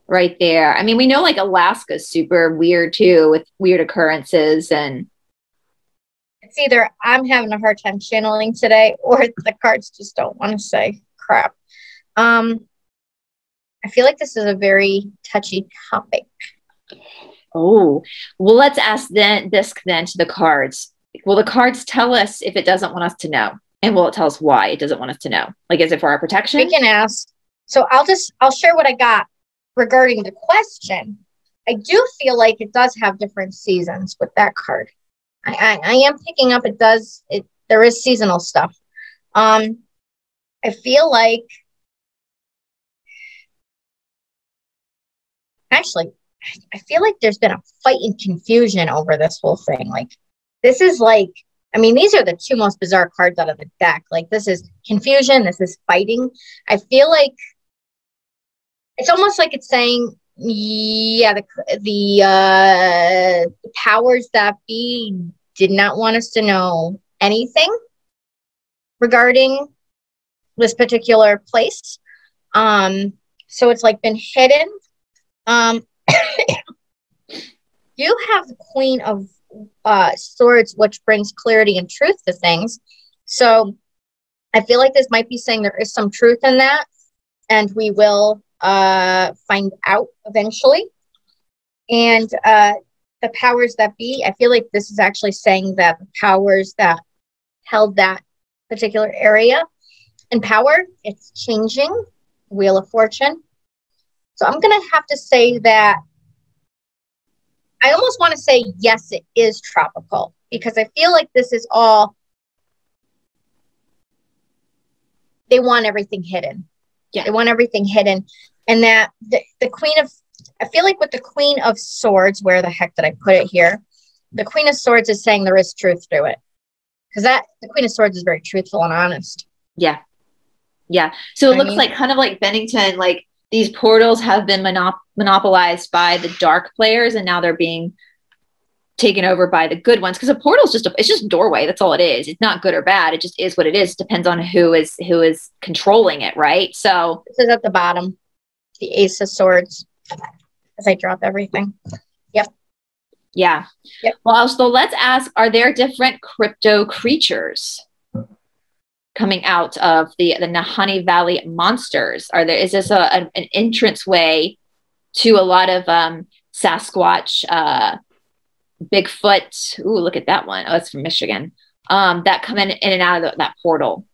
S1: right there. I mean, we know like Alaska's super weird too with weird occurrences and
S2: it's either I'm having a hard time channeling today or the cards just don't want to say crap. Um I feel like this is a very touchy topic.
S1: Oh, well, let's ask then this then to the cards. Will the cards tell us if it doesn't want us to know? And will it tell us why it doesn't want us to know? Like, is it for our protection?
S2: We can ask. So I'll just I'll share what I got regarding the question. I do feel like it does have different seasons with that card. I, I, I am picking up it does it there is seasonal stuff. Um I feel like actually, I feel like there's been a fight and confusion over this whole thing. Like, this is like, I mean, these are the two most bizarre cards out of the deck. Like, this is confusion, this is fighting. I feel like it's almost like it's saying, yeah, the the uh, powers that be did not want us to know anything regarding this particular place. Um, so it's like been hidden. Um, you have the Queen of uh, Swords, which brings clarity and truth to things. So I feel like this might be saying there is some truth in that, and we will uh, find out eventually. And uh, the powers that be, I feel like this is actually saying that the powers that held that particular area and power, it's changing. Wheel of Fortune. So I'm going to have to say that I almost want to say, yes, it is tropical because I feel like this is all, they want everything hidden.
S1: Yeah.
S2: They want everything hidden. And that the, the Queen of, I feel like with the Queen of Swords, where the heck did I put it here? The Queen of Swords is saying there is truth to it. Because that, the Queen of Swords is very truthful and honest.
S1: Yeah. Yeah. So it
S2: I
S1: looks
S2: mean-
S1: like kind of like Bennington, like these portals have been monop- monopolized by the dark players and now they're being taken over by the good ones because a portal is just a, it's just a doorway that's all it is it's not good or bad it just is what it is it depends on who is who is controlling it right so
S2: This is at the bottom, the Ace of Swords. As I drop everything. Yep.
S1: Yeah
S2: Yep.
S1: well so let's ask are there different crypto creatures coming out of the the Nahanni Valley monsters? Are there is this a, an, an entrance way to a lot of um Sasquatch uh Bigfoot? Ooh look at that one. Oh it's from Michigan. Um that come in, in and out of the, that portal.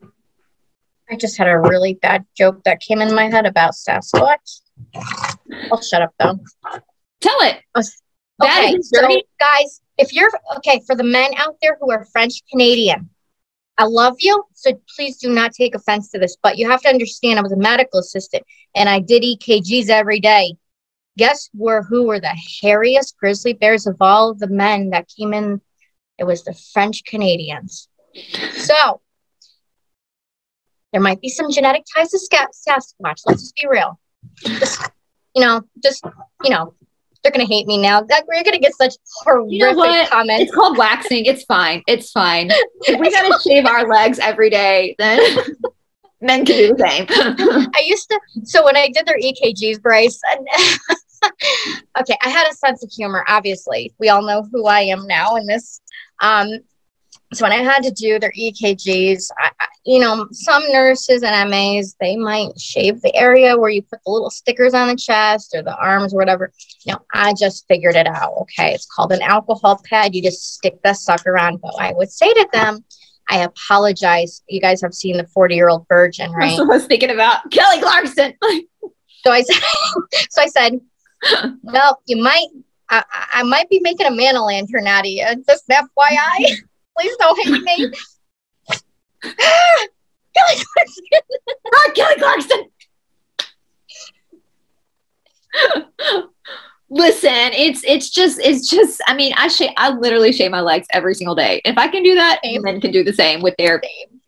S2: I just had a really bad joke that came in my head about Sasquatch. I'll shut up though.
S1: tell it.
S2: Okay, so guys, if you're okay for the men out there who are French Canadian, I love you. So please do not take offense to this, but you have to understand I was a medical assistant and I did EKGs every day. Guess where who were the hairiest grizzly bears of all the men that came in? It was the French Canadians. So there might be some genetic ties to Sasquatch. Let's just be real. Just, you know, just you know, they're gonna hate me now. That we're gonna get such horrific
S1: You know
S2: comments.
S1: it's called waxing it's fine it's fine [LAUGHS] if we gotta shave our legs every day then [LAUGHS] men can do the same [LAUGHS]
S2: I used to. So when I did their EKGs, Brice. And okay, I had a sense of humor. Obviously, we all know who I am now in this. Um, so when I had to do their EKGs, I- you know, some nurses and MAs they might shave the area where you put the little stickers on the chest or the arms or whatever. No, I just figured it out. Okay, it's called an alcohol pad. You just stick that sucker on. But I would say to them, I apologize. You guys have seen the 40 year old virgin, [LAUGHS] right?
S1: I was thinking about Kelly Clarkson [LAUGHS]
S2: So I said, [LAUGHS] so I said, well, you might, I, I- I might be making a man a lantern out of you. Just FYI, please don't hate me. Kelly Clarkson.
S1: ah, Kelly Clarkson Listen, it's it's just it's just I mean I shave I literally shave my legs every single day. If I can do that,
S2: Same.
S1: men can do the same with their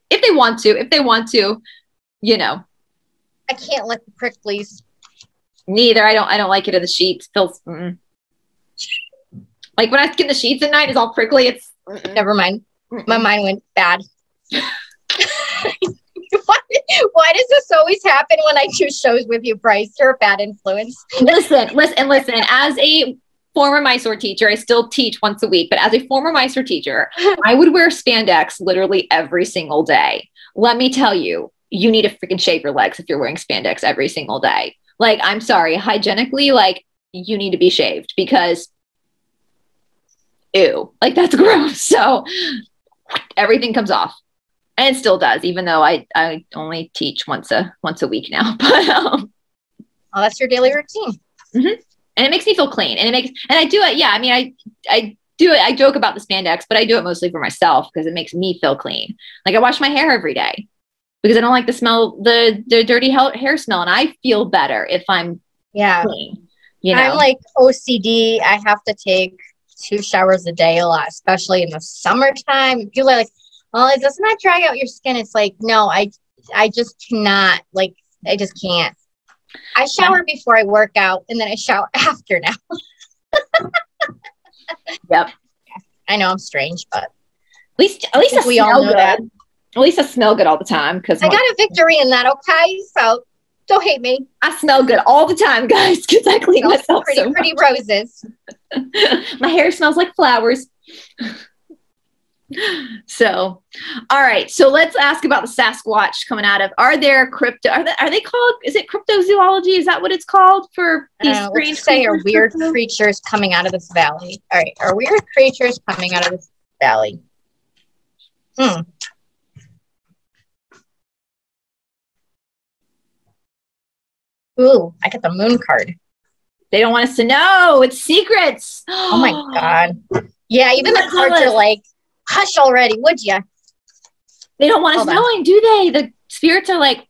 S1: if they want to. If they want to, you know.
S2: I can't let the pricklies.
S1: Neither. I don't. I don't like it in the sheets. Feels mm. like when I skin the sheets at night, it's all prickly. It's mm-mm.
S2: Never mind.
S1: Mm-mm.
S2: My mind went bad. [LAUGHS] [LAUGHS] why, why does this always happen when I do shows with you, Brice? You're a bad influence.
S1: listen, listen, listen. As a former Mysore teacher, I still teach once a week. But as a former Mysore teacher, I would wear spandex literally every single day. Let me tell you, you need to freaking shave your legs if you're wearing spandex every single day. Like, I'm sorry, hygienically, like you need to be shaved because ew, like that's [LAUGHS] gross. So everything comes off. And it still does, even though I, I only teach once a once a week now. [LAUGHS] But um,
S2: Oh, that's your daily routine.
S1: and it makes me feel clean and it makes and i do it yeah i mean i i do it i joke about the spandex but i do it mostly for myself because it makes me feel clean like i wash my hair every day because i don't like the smell the the dirty hair smell and i feel better if i'm
S2: Yeah.
S1: clean you know
S2: I'm like OCD. I have to take two showers a day a lot, especially in the summertime. People are like, well, it does not dry out your skin. It's like, no, I I just cannot. Like, I just can't. I shower before I work out and then I shower [LAUGHS] after now. [LAUGHS]
S1: yep
S2: I know I'm strange, but
S1: at least at least
S2: we all know
S1: good
S2: that.
S1: at least i smell good all the time because
S2: I got a victory in that, okay? So Don't hate me.
S1: I smell good all the time, [LAUGHS] guys, because I clean myself
S2: pretty,
S1: so
S2: pretty roses.
S1: my hair smells like flowers. So, all right. So let's ask about the Sasquatch coming out of. Are there crypto? Are they, are they called? Is it cryptozoology? Is that what it's called for these
S2: Uh,
S1: strange
S2: say are weird
S1: Crypto?
S2: creatures coming out of this valley. All right, are weird creatures coming out of this valley? Hmm. Ooh, I got the moon card.
S1: They don't want us to know. It's secrets. [GASPS]
S2: Oh my god. Yeah, even the
S1: Come on, tell
S2: cards are like, hush already, would you?
S1: They don't want us
S2: Hold on.
S1: knowing, do they? The spirits are like,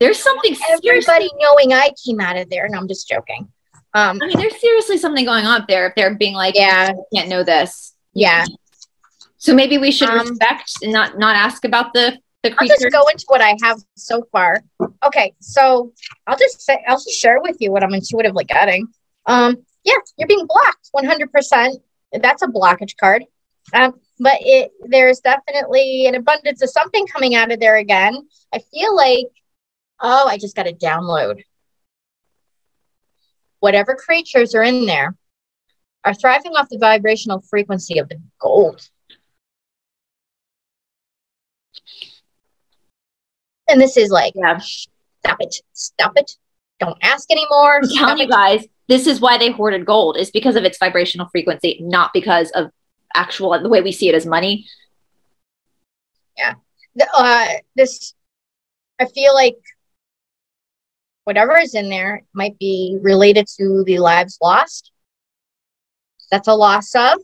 S1: there's something.
S2: Everybody knowing I came out of there. No, I'm just joking. Um,
S1: I mean, there's seriously something going on up there. If they're being like,
S2: yeah,
S1: "You can't know this.
S2: yeah.
S1: So maybe we should
S2: Um,
S1: respect and not not ask about the the
S2: I'll just go into what I have so far. Okay, so I'll just say I'll just share with you what I'm intuitively getting. Um, yeah, you're being blocked 100%. That's a blockage card. Um, but it there's definitely an abundance of something coming out of there again. I feel like, oh, I just got a download. Whatever creatures are in there are thriving off the vibrational frequency of the gold. And this is like,
S1: Yeah.
S2: stop it, stop it. Don't ask anymore.
S1: I'm telling you guys, this is why they hoarded gold. Is because of its vibrational frequency, not because of actual the way we see it as money.
S2: The- uh, this, I feel like whatever is in there might be related to the lives lost. That's a loss of,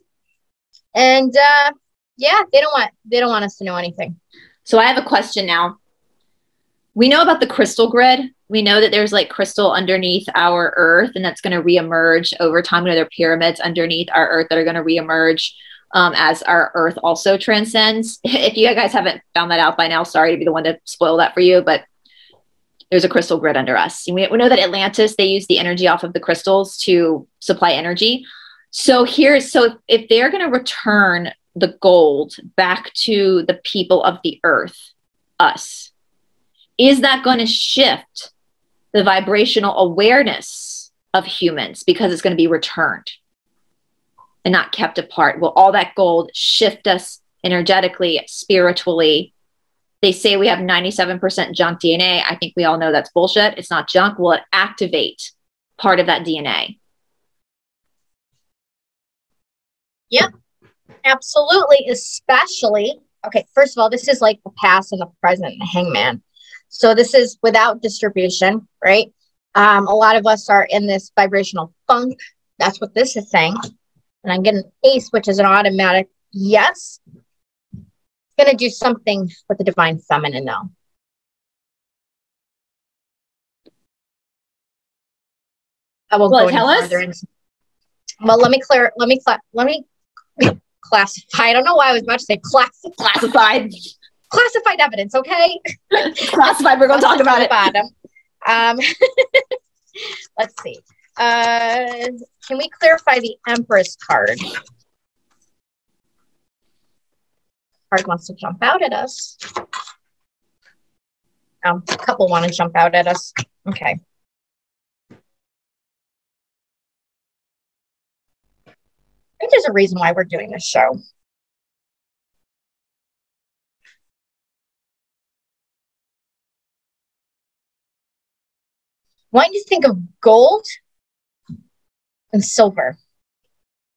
S2: and uh, yeah, they don't want they don't want us to know anything.
S1: So I have a question now. We know about the crystal grid. We know that there's like crystal underneath our earth, and that's going to reemerge over time. We know there are pyramids underneath our earth that are going to reemerge um, as our earth also transcends. [LAUGHS] If you guys haven't found that out by now, sorry to be the one to spoil that for you, but there's a crystal grid under us. We, we know that Atlantis, they use the energy off of the crystals to supply energy. So here's so if they're going to return the gold back to the people of the earth, us, is that going to shift the vibrational awareness of humans because it's going to be returned and not kept apart? Will all that gold shift us energetically, spiritually? They say we have 97% junk DNA. I think we all know that's bullshit. It's not junk. Will it activate part of that DNA?
S2: Yep, absolutely, especially okay. First of all, this is like the past and the present, the hangman. So this is without distribution, right? Um, a lot of us are in this vibrational funk. That's what this is saying. And I'm getting ace, which is an automatic yes. It's gonna do something with the divine feminine though. I
S1: Will
S2: go
S1: tell us?
S2: into- Well, let me clear. Let me cla- let me [COUGHS] classify. I don't know why I was about to say classify.
S1: Classified. [LAUGHS]
S2: Classified evidence, okay? [LAUGHS]
S1: Classified. We're going to talk about it.
S2: Bottom. Um, [LAUGHS] let's see. Uh, can we clarify the Empress card? Card wants to jump out at us. Um, a couple want to jump out at us. Okay. I think there's a reason why we're doing this show. Why don't you think of gold and silver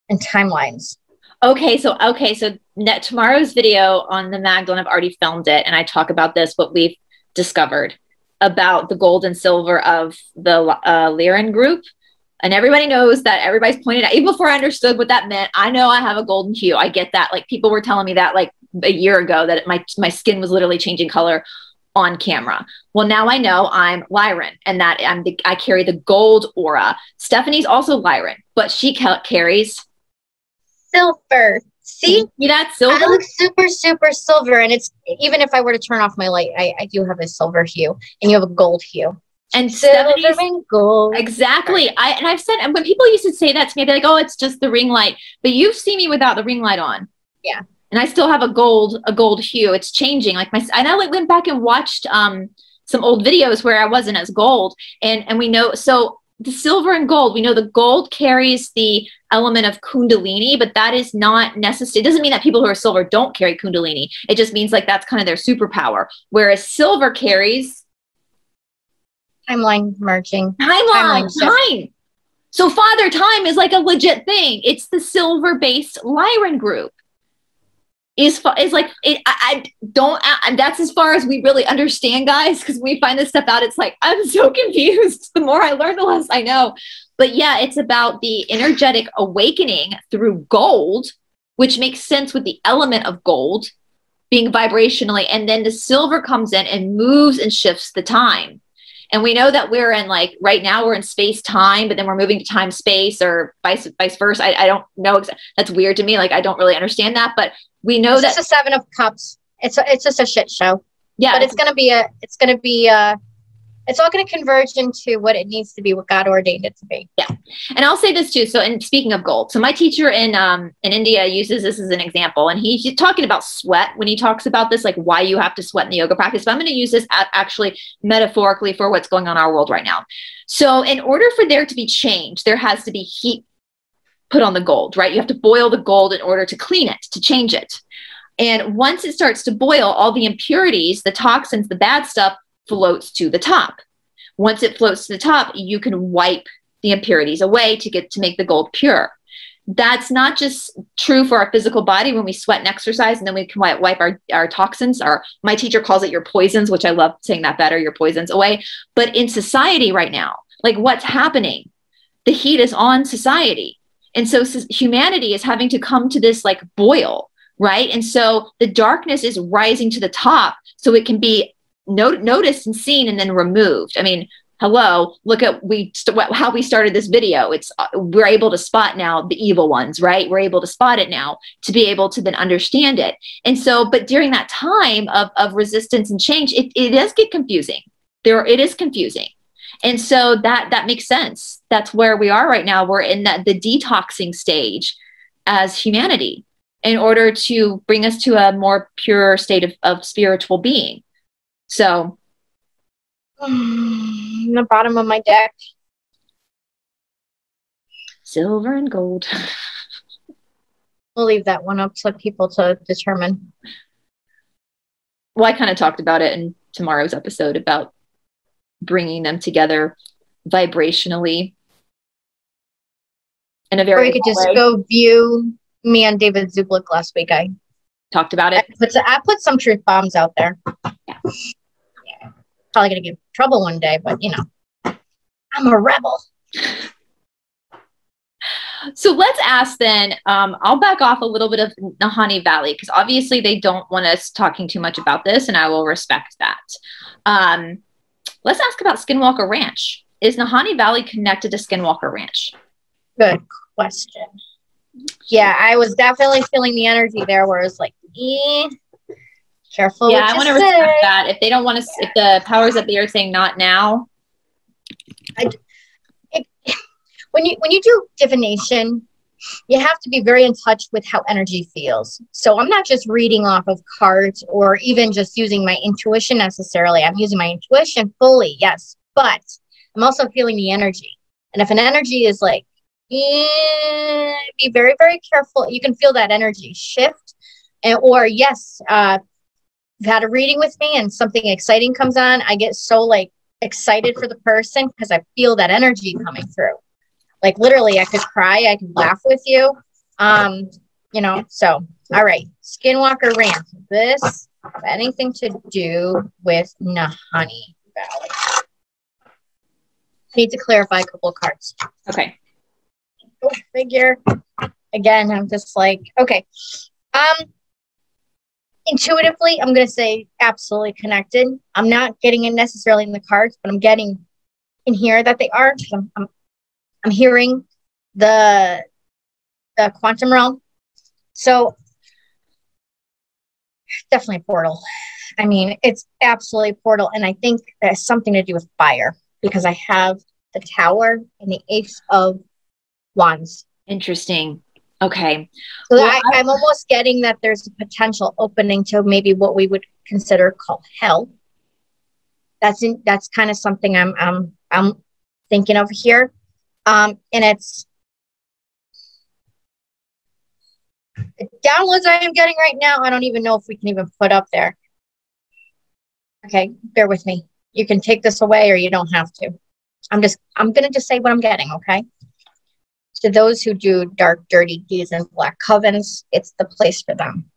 S2: and timelines?
S1: Okay, so okay, so net, tomorrow's video on the Magdalene, I've already filmed it, and I talk about this what we've discovered about the gold and silver of the uh, Lyran group, and everybody knows that everybody's pointed out. Even before I understood what that meant, I know I have a golden hue. I get that. Like people were telling me that like a year ago that my my skin was literally changing color on camera. Well, now I know I'm Lyran, and that I'm the, I carry the gold aura. Stephanie's also Lyran, but she ca- carries
S2: Silver. See,
S1: See that silver?
S2: I look super, super silver, and it's even if I were to turn off my light, I, I do have a silver hue, and you have a gold hue.
S1: And
S2: Silver and gold.
S1: exactly. I and I've said and when people used to say that to me, be like, "Oh, it's just the ring light," but you've seen me without the ring light on.
S2: Yeah.
S1: And I still have a gold a gold hue. It's changing. Like my and I like went back and watched um some old videos where I wasn't as gold, and and we know so the silver and gold. We know the gold carries the element of kundalini, but that is not necessary. It doesn't mean that people who are silver don't carry kundalini. It just means like that's kind of their superpower. Whereas silver carries
S2: timeline merging.
S1: Timeline, timeline time. So Father Time is like a legit thing. It's the silver based Lyran group. Is is like it, I, I don't. I, that's as far as we really understand, guys. Because we find this stuff out, it's like I'm so [LAUGHS] confused. The more I learn, the less I know. But yeah, it's about the energetic awakening through gold, which makes sense with the element of gold being vibrationally, and then the silver comes in and moves and shifts the time. And we know that we're in like right now we're in space time, but then we're moving to time space or vice vice versa. I, I don't know. That's weird to me. Like I don't really understand that, but we know
S2: it's
S1: that
S2: it's a seven of cups. It's a, it's just a shit show.
S1: Yeah,
S2: but it's gonna be a it's gonna be a it's all going to converge into what it needs to be, what God ordained it to be.
S1: Yeah, and I'll say this too. So, in speaking of gold, so my teacher in um in India uses this as an example, and he's talking about sweat when he talks about this, like why you have to sweat in the yoga practice. But I'm going to use this actually metaphorically for what's going on in our world right now. So, in order for there to be change, there has to be heat put on the gold, right? You have to boil the gold in order to clean it, to change it. And once it starts to boil, all the impurities, the toxins, the bad stuff floats to the top. Once it floats to the top, you can wipe the impurities away to get to make the gold pure. That's not just true for our physical body when we sweat and exercise, and then we can wipe our, our toxins. Our my teacher calls it your poisons, which I love saying that better, your poisons away. But in society right now, like what's happening? The heat is on society. And so humanity is having to come to this like boil, right? And so the darkness is rising to the top so it can be not- noticed and seen and then removed. I mean, hello, look at we st- how we started this video. It's uh, we're able to spot now the evil ones, right? We're able to spot it now to be able to then understand it. And so, but during that time of of resistance and change, it, it does get confusing. There, it is confusing. And so that that makes sense. That's where we are right now. We're in that the detoxing stage as humanity in order to bring us to a more pure state of, of spiritual being. So, [SIGHS] in
S2: the bottom of my deck
S1: silver and gold. [LAUGHS]
S2: we'll leave that one up to people to determine.
S1: Well, I kind of talked about it in tomorrow's episode about bringing them together vibrationally in a very.
S2: Or you could just way. go view me and David Zublick last week. I
S1: talked about it.
S2: I put, I put some truth bombs out there. Yeah probably going to get trouble one day, but you know, I'm a rebel.
S1: So let's ask then. Um, I'll back off a little bit of Nahanni Valley because obviously they don't want us talking too much about this, and I will respect that. Um, let's ask about Skinwalker Ranch. Is Nahanni Valley connected to Skinwalker Ranch?
S2: Good question. Yeah, I was definitely feeling the energy there where it's like, eh, Careful.
S1: Yeah, I want to respect that. If they don't want to, if the powers that be are saying not now.
S2: I, it, when you when you do divination, you have to be very in touch with how energy feels. So I'm not just reading off of cards or even just using my intuition necessarily. I'm using my intuition fully, yes, but I'm also feeling the energy. And if an energy is like, eh, be very very careful. You can feel that energy shift, and or yes, uh, had a reading with me and something exciting comes on, I get so like excited for the person because I feel that energy coming through. Like literally, I could cry, I could laugh with you. Um, you know, so all right, Skinwalker Ranch. This anything to do with Nahanni Valley? Need to clarify a couple of cards.
S1: Okay.
S2: Go figure. Again, I'm just like, okay. Um, intuitively, I'm going to say absolutely connected. I'm not getting it necessarily in the cards, but I'm getting in here that they are. I'm, I'm, I'm hearing the the quantum realm. So definitely portal. I mean, it's absolutely portal, and I think that has something to do with fire because I have the tower and the ace of wands.
S1: Interesting. Okay.
S2: So well, I, am almost getting that there's a potential opening to maybe what we would consider called hell. That's in, that's kind of something I'm I'm I'm thinking of here, um, and it's the downloads I am getting right now. I don't even know if we can even put up there. Okay, bear with me. You can take this away, or you don't have to. I'm just I'm gonna just say what I'm getting. Okay to those who do dark, dirty deeds and black covens, it's the place for them.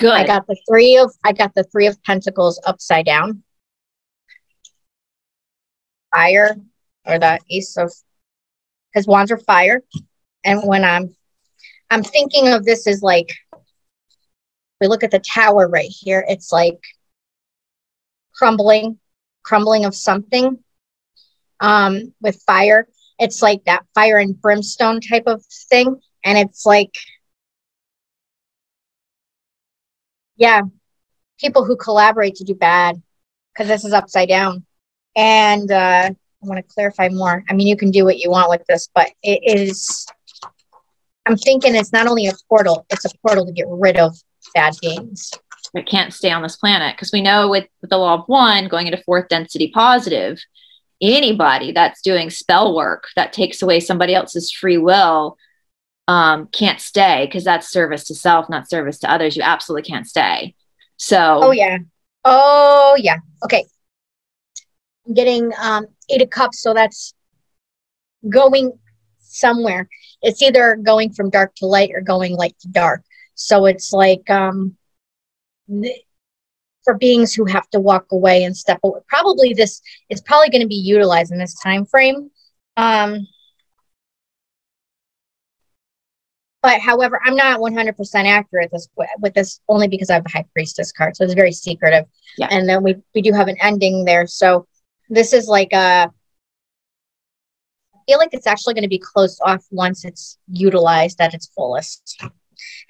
S1: Good.
S2: I got the three of I got the three of pentacles upside down. Fire or the ace of because wands are fire. And when I'm I'm thinking of this as like we look at the tower right here, it's like crumbling, crumbling of something um, with fire it's like that fire and brimstone type of thing. And it's like, yeah, people who collaborate to do bad because this is upside down. And uh, I want to clarify more. I mean, you can do what you want with this, but it is, I'm thinking it's not only a portal, it's a portal to get rid of bad beings
S1: that can't stay on this planet. Because we know with, with the law of one going into fourth density positive, anybody that's doing spell work that takes away somebody else's free will um, can't stay because that's service to self, not service to others. You absolutely can't stay. So,
S2: oh, yeah. Oh, yeah. Okay. I'm getting um, eight of cups. So that's going somewhere. It's either going from dark to light or going light to dark. So it's like, um, for beings who have to walk away and step away. Probably this is probably going to be utilized in this time frame. Um, but however, I'm not 100% accurate this with this only because I have a High Priestess card, so it's very secretive. Yeah. And then we we do have an ending there, so this is like a. I feel like it's actually going to be closed off once it's utilized at its fullest.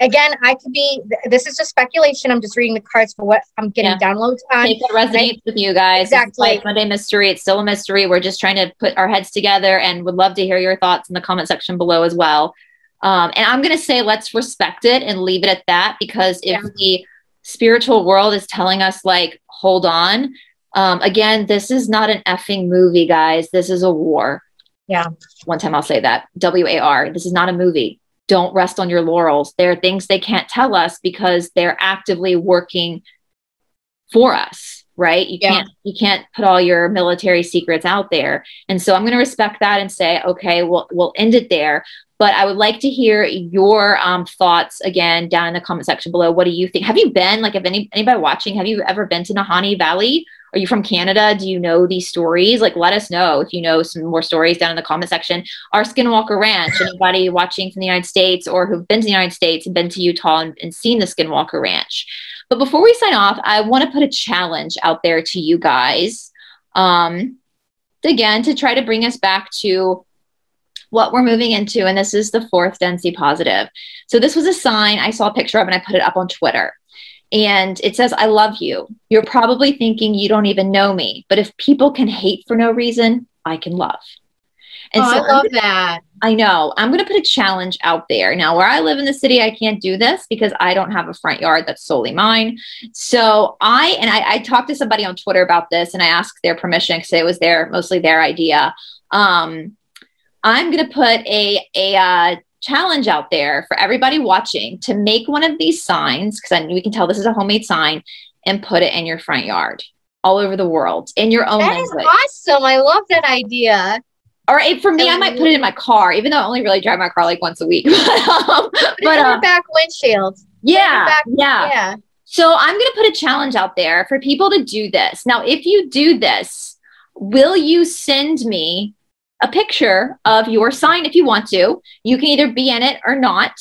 S2: Again, I could be. This is just speculation. I'm just reading the cards for what I'm getting yeah. downloads on.
S1: Take what resonates with you guys.
S2: Exactly.
S1: Monday mystery. It's still a mystery. We're just trying to put our heads together, and would love to hear your thoughts in the comment section below as well. Um, and I'm going to say let's respect it and leave it at that because if yeah. the spiritual world is telling us like hold on, um, again, this is not an effing movie, guys. This is a war.
S2: Yeah.
S1: One time I'll say that. W A R. This is not a movie don't rest on your laurels. There are things they can't tell us because they're actively working for us, right? You yeah. can't you can't put all your military secrets out there. And so I'm going to respect that and say, okay, we'll we'll end it there. But I would like to hear your um, thoughts again down in the comment section below. What do you think? Have you been like if any anybody watching? Have you ever been to Nahanni Valley? Are you from Canada? Do you know these stories? Like, let us know if you know some more stories down in the comment section. Our Skinwalker Ranch, anybody watching from the United States or who've been to the United States and been to Utah and, and seen the Skinwalker Ranch. But before we sign off, I want to put a challenge out there to you guys. Um, again, to try to bring us back to what we're moving into. And this is the fourth density positive. So this was a sign I saw a picture of and I put it up on Twitter and it says, I love you. You're probably thinking you don't even know me, but if people can hate for no reason, I can love.
S2: And oh, so I love gonna, that.
S1: I know. I'm going to put a challenge out there. Now, where I live in the city, I can't do this because I don't have a front yard that's solely mine. So I, and I, I talked to somebody on Twitter about this and I asked their permission because it was their, mostly their idea. Um, I'm going to put a, a, uh, challenge out there for everybody watching to make one of these signs, because we can tell this is a homemade sign, and put it in your front yard all over the world in your own
S2: that language. Is awesome. I love that idea.
S1: Or for me, I might put it in my car, even though I only really drive my car like once a week. [LAUGHS]
S2: but um, but um, back windshield.
S1: Yeah, back, yeah, yeah. So I'm going to put a challenge out there for people to do this. Now, if you do this, will you send me a picture of your sign if you want to. You can either be in it or not.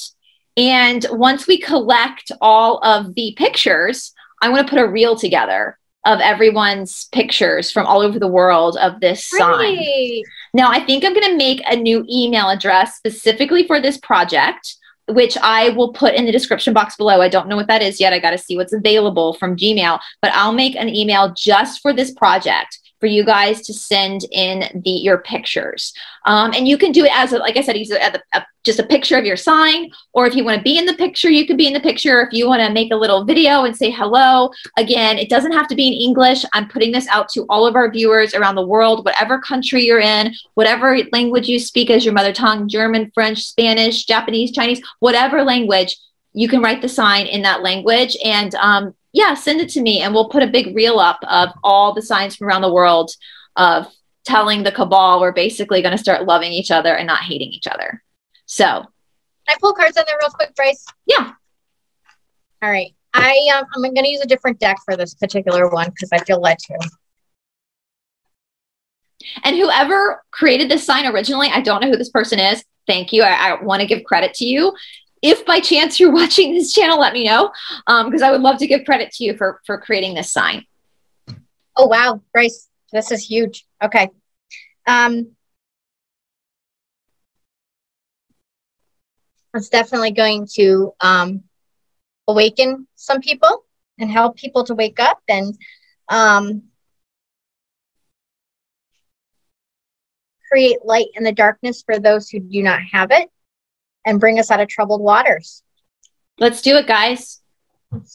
S1: And once we collect all of the pictures, I want to put a reel together of everyone's pictures from all over the world of this sign. Now, I think I'm going to make a new email address specifically for this project, which I will put in the description box below. I don't know what that is yet. I got to see what's available from Gmail, but I'll make an email just for this project for you guys to send in the your pictures. Um, and you can do it as, a, like I said, a, just a picture of your sign, or if you want to be in the picture, you can be in the picture. If you want to make a little video and say hello, again, it doesn't have to be in English. I'm putting this out to all of our viewers around the world, whatever country you're in, whatever language you speak as your mother tongue, German, French, Spanish, Japanese, Chinese, whatever language, you can write the sign in that language. And um, yeah, send it to me and we'll put a big reel up of all the signs from around the world of telling the cabal we're basically going to start loving each other and not hating each other. So, can
S2: I pull cards on there real quick, Brice?
S1: Yeah.
S2: All right. I um, I'm going to use a different deck for this particular one because I feel led to.
S1: And whoever created this sign originally, I don't know who this person is. Thank you. I, I want to give credit to you if by chance you're [LAUGHS] watching this channel, let me know because um, I would love to give credit to you for for creating this sign.
S2: Oh wow, Grace, this is huge. Okay. Um, it's definitely going to um, awaken some people and help people to wake up and um, create light in the darkness for those who do not have it and bring us out of troubled waters.
S1: Let's do it, guys.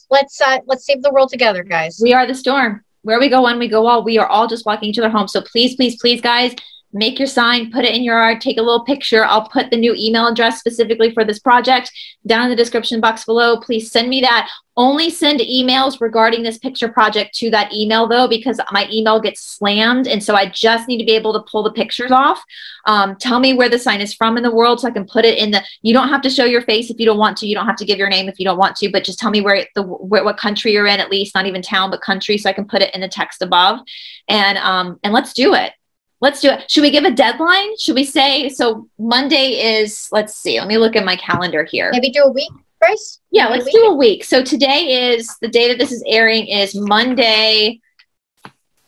S2: Let's uh, let's save the world together, guys.
S1: We are the storm. Where we go, when we go all, we are all just walking each other home. So please, please, please, guys, make your sign, put it in your art, take a little picture. I'll put the new email address specifically for this project down in the description box below. Please send me that. Only send emails regarding this picture project to that email though, because my email gets slammed. And so I just need to be able to pull the pictures off. Um, tell me where the sign is from in the world so I can put it in the, you don't have to show your face if you don't want to. You don't have to give your name if you don't want to, but just tell me where the, where, what country you're in, at least not even town, but country. So I can put it in the text above and, um, and let's do it. Let's do it. Should we give a deadline? Should we say so? Monday is, let's see, let me look at my calendar here.
S2: Maybe do a week, first?
S1: Yeah, let's do a week. So today is the day that this is airing is Monday,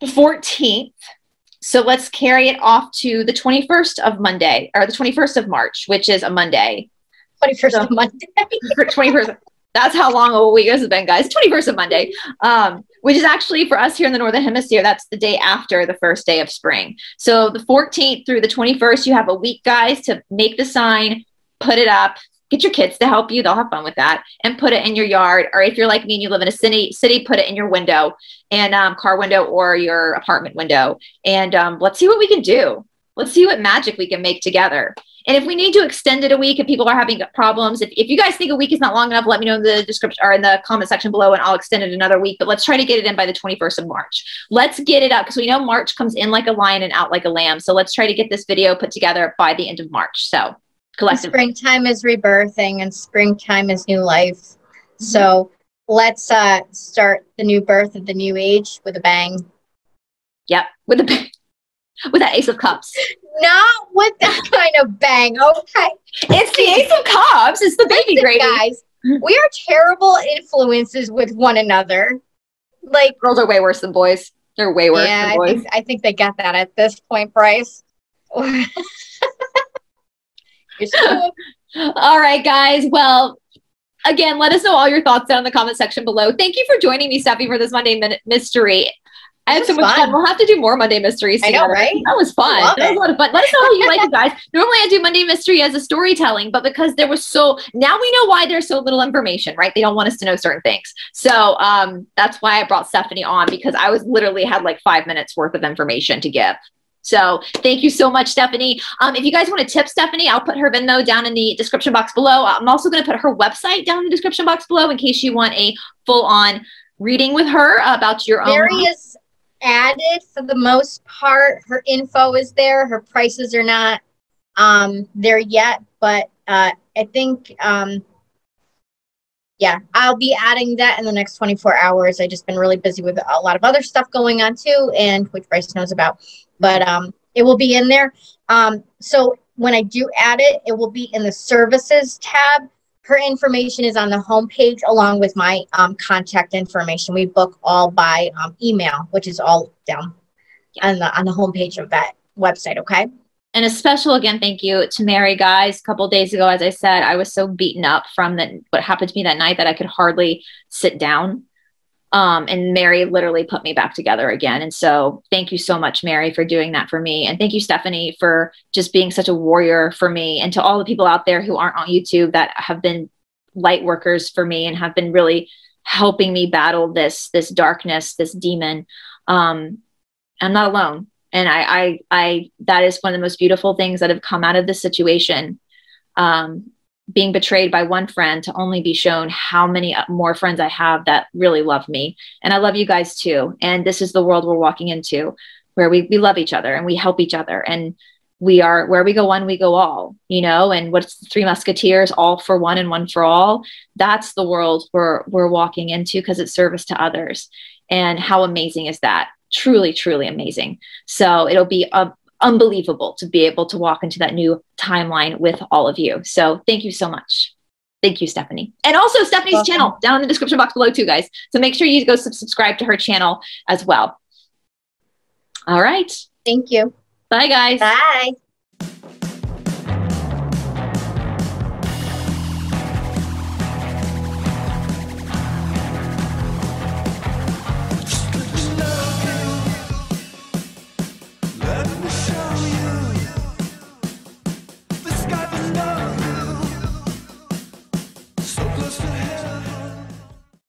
S1: the 14th. So let's carry it off to the 21st of Monday or the 21st of March, which is a Monday.
S2: 21st so, of Monday. [LAUGHS]
S1: 21st. That's how long a week has been, guys. 21st of Monday. Um, which is actually for us here in the Northern Hemisphere, that's the day after the first day of spring. So the 14th through the 21st, you have a week, guys, to make the sign, put it up, get your kids to help you. They'll have fun with that and put it in your yard. Or if you're like me and you live in a city, city, put it in your window and um, car window or your apartment window. And um, let's see what we can do. Let's see what magic we can make together. And if we need to extend it a week, if people are having problems, if, if you guys think a week is not long enough, let me know in the description or in the comment section below and I'll extend it another week. But let's try to get it in by the 21st of March. Let's get it up because we know March comes in like a lion and out like a lamb. So let's try to get this video put together by the end of March. So collectively.
S2: Springtime is rebirthing and springtime is new life. Mm-hmm. So let's uh, start the new birth of the new age with a bang.
S1: Yep, with a bang [LAUGHS] with that Ace of Cups.
S2: Not with that [LAUGHS] kind of bang. Okay.
S1: It's the Ace of Cups. It's the baby Listen, gravy. Guys, [LAUGHS]
S2: we are terrible influences with one another. Like
S1: girls are way worse than boys. They're way worse yeah,
S2: I think, I think they get that at this point, Brice. [LAUGHS] All
S1: right, guys. Well, again, let us know all your thoughts down in the comment section below. Thank you for joining me, Steffi, for this Monday Minute Mystery. I had so much fun. fun. We'll have to do more Monday mysteries.
S2: Together. I know, right?
S1: That was fun. That was a lot of fun. Let us know how you like [LAUGHS] it, guys. Normally, I do Monday mystery as a storytelling, but because there was so now we know why there's so little information, right? They don't want us to know certain things. So um, that's why I brought Stephanie on because I was literally had like five minutes worth of information to give. So thank you so much, Stephanie. Um, if you guys want to tip Stephanie, I'll put her Venmo down in the description box below. I'm also going to put her website down in the description box below in case you want a full on reading with her about your own.
S2: Added for the most part. Her info is there. Her prices are not um, there yet, but uh, I think, um, yeah, I'll be adding that in the next 24 hours. I just been really busy with a lot of other stuff going on too, and which Brice knows about, but um, it will be in there. Um, so when I do add it, it will be in the services tab her information is on the homepage along with my um, contact information. We book all by um, email, which is all down on the on the homepage of that website. Okay.
S1: And a special again, thank you to Mary, guys. A couple days ago, as I said, I was so beaten up from that what happened to me that night that I could hardly sit down. Um, and Mary literally put me back together again. And so thank you so much, Mary, for doing that for me. And thank you, Stephanie, for just being such a warrior for me. And to all the people out there who aren't on YouTube that have been light workers for me and have been really helping me battle this this darkness, this demon. Um, I'm not alone. And I, I, I, that is one of the most beautiful things that have come out of this situation. Um, being betrayed by one friend to only be shown how many uh, more friends I have that really love me. And I love you guys too. And this is the world we're walking into where we, we love each other and we help each other. And we are where we go one, we go all, you know, and what's the three musketeers, all for one and one for all. That's the world we're, we're walking into because it's service to others. And how amazing is that? Truly, truly amazing. So it'll be a, unbelievable to be able to walk into that new timeline with all of you. So thank you so much. Thank you, Stephanie. And also Stephanie's Welcome. channel down in the description box below too, guys. So make sure you go subscribe to her channel as well. All right.
S2: Thank you.
S1: Bye, guys.
S2: Bye.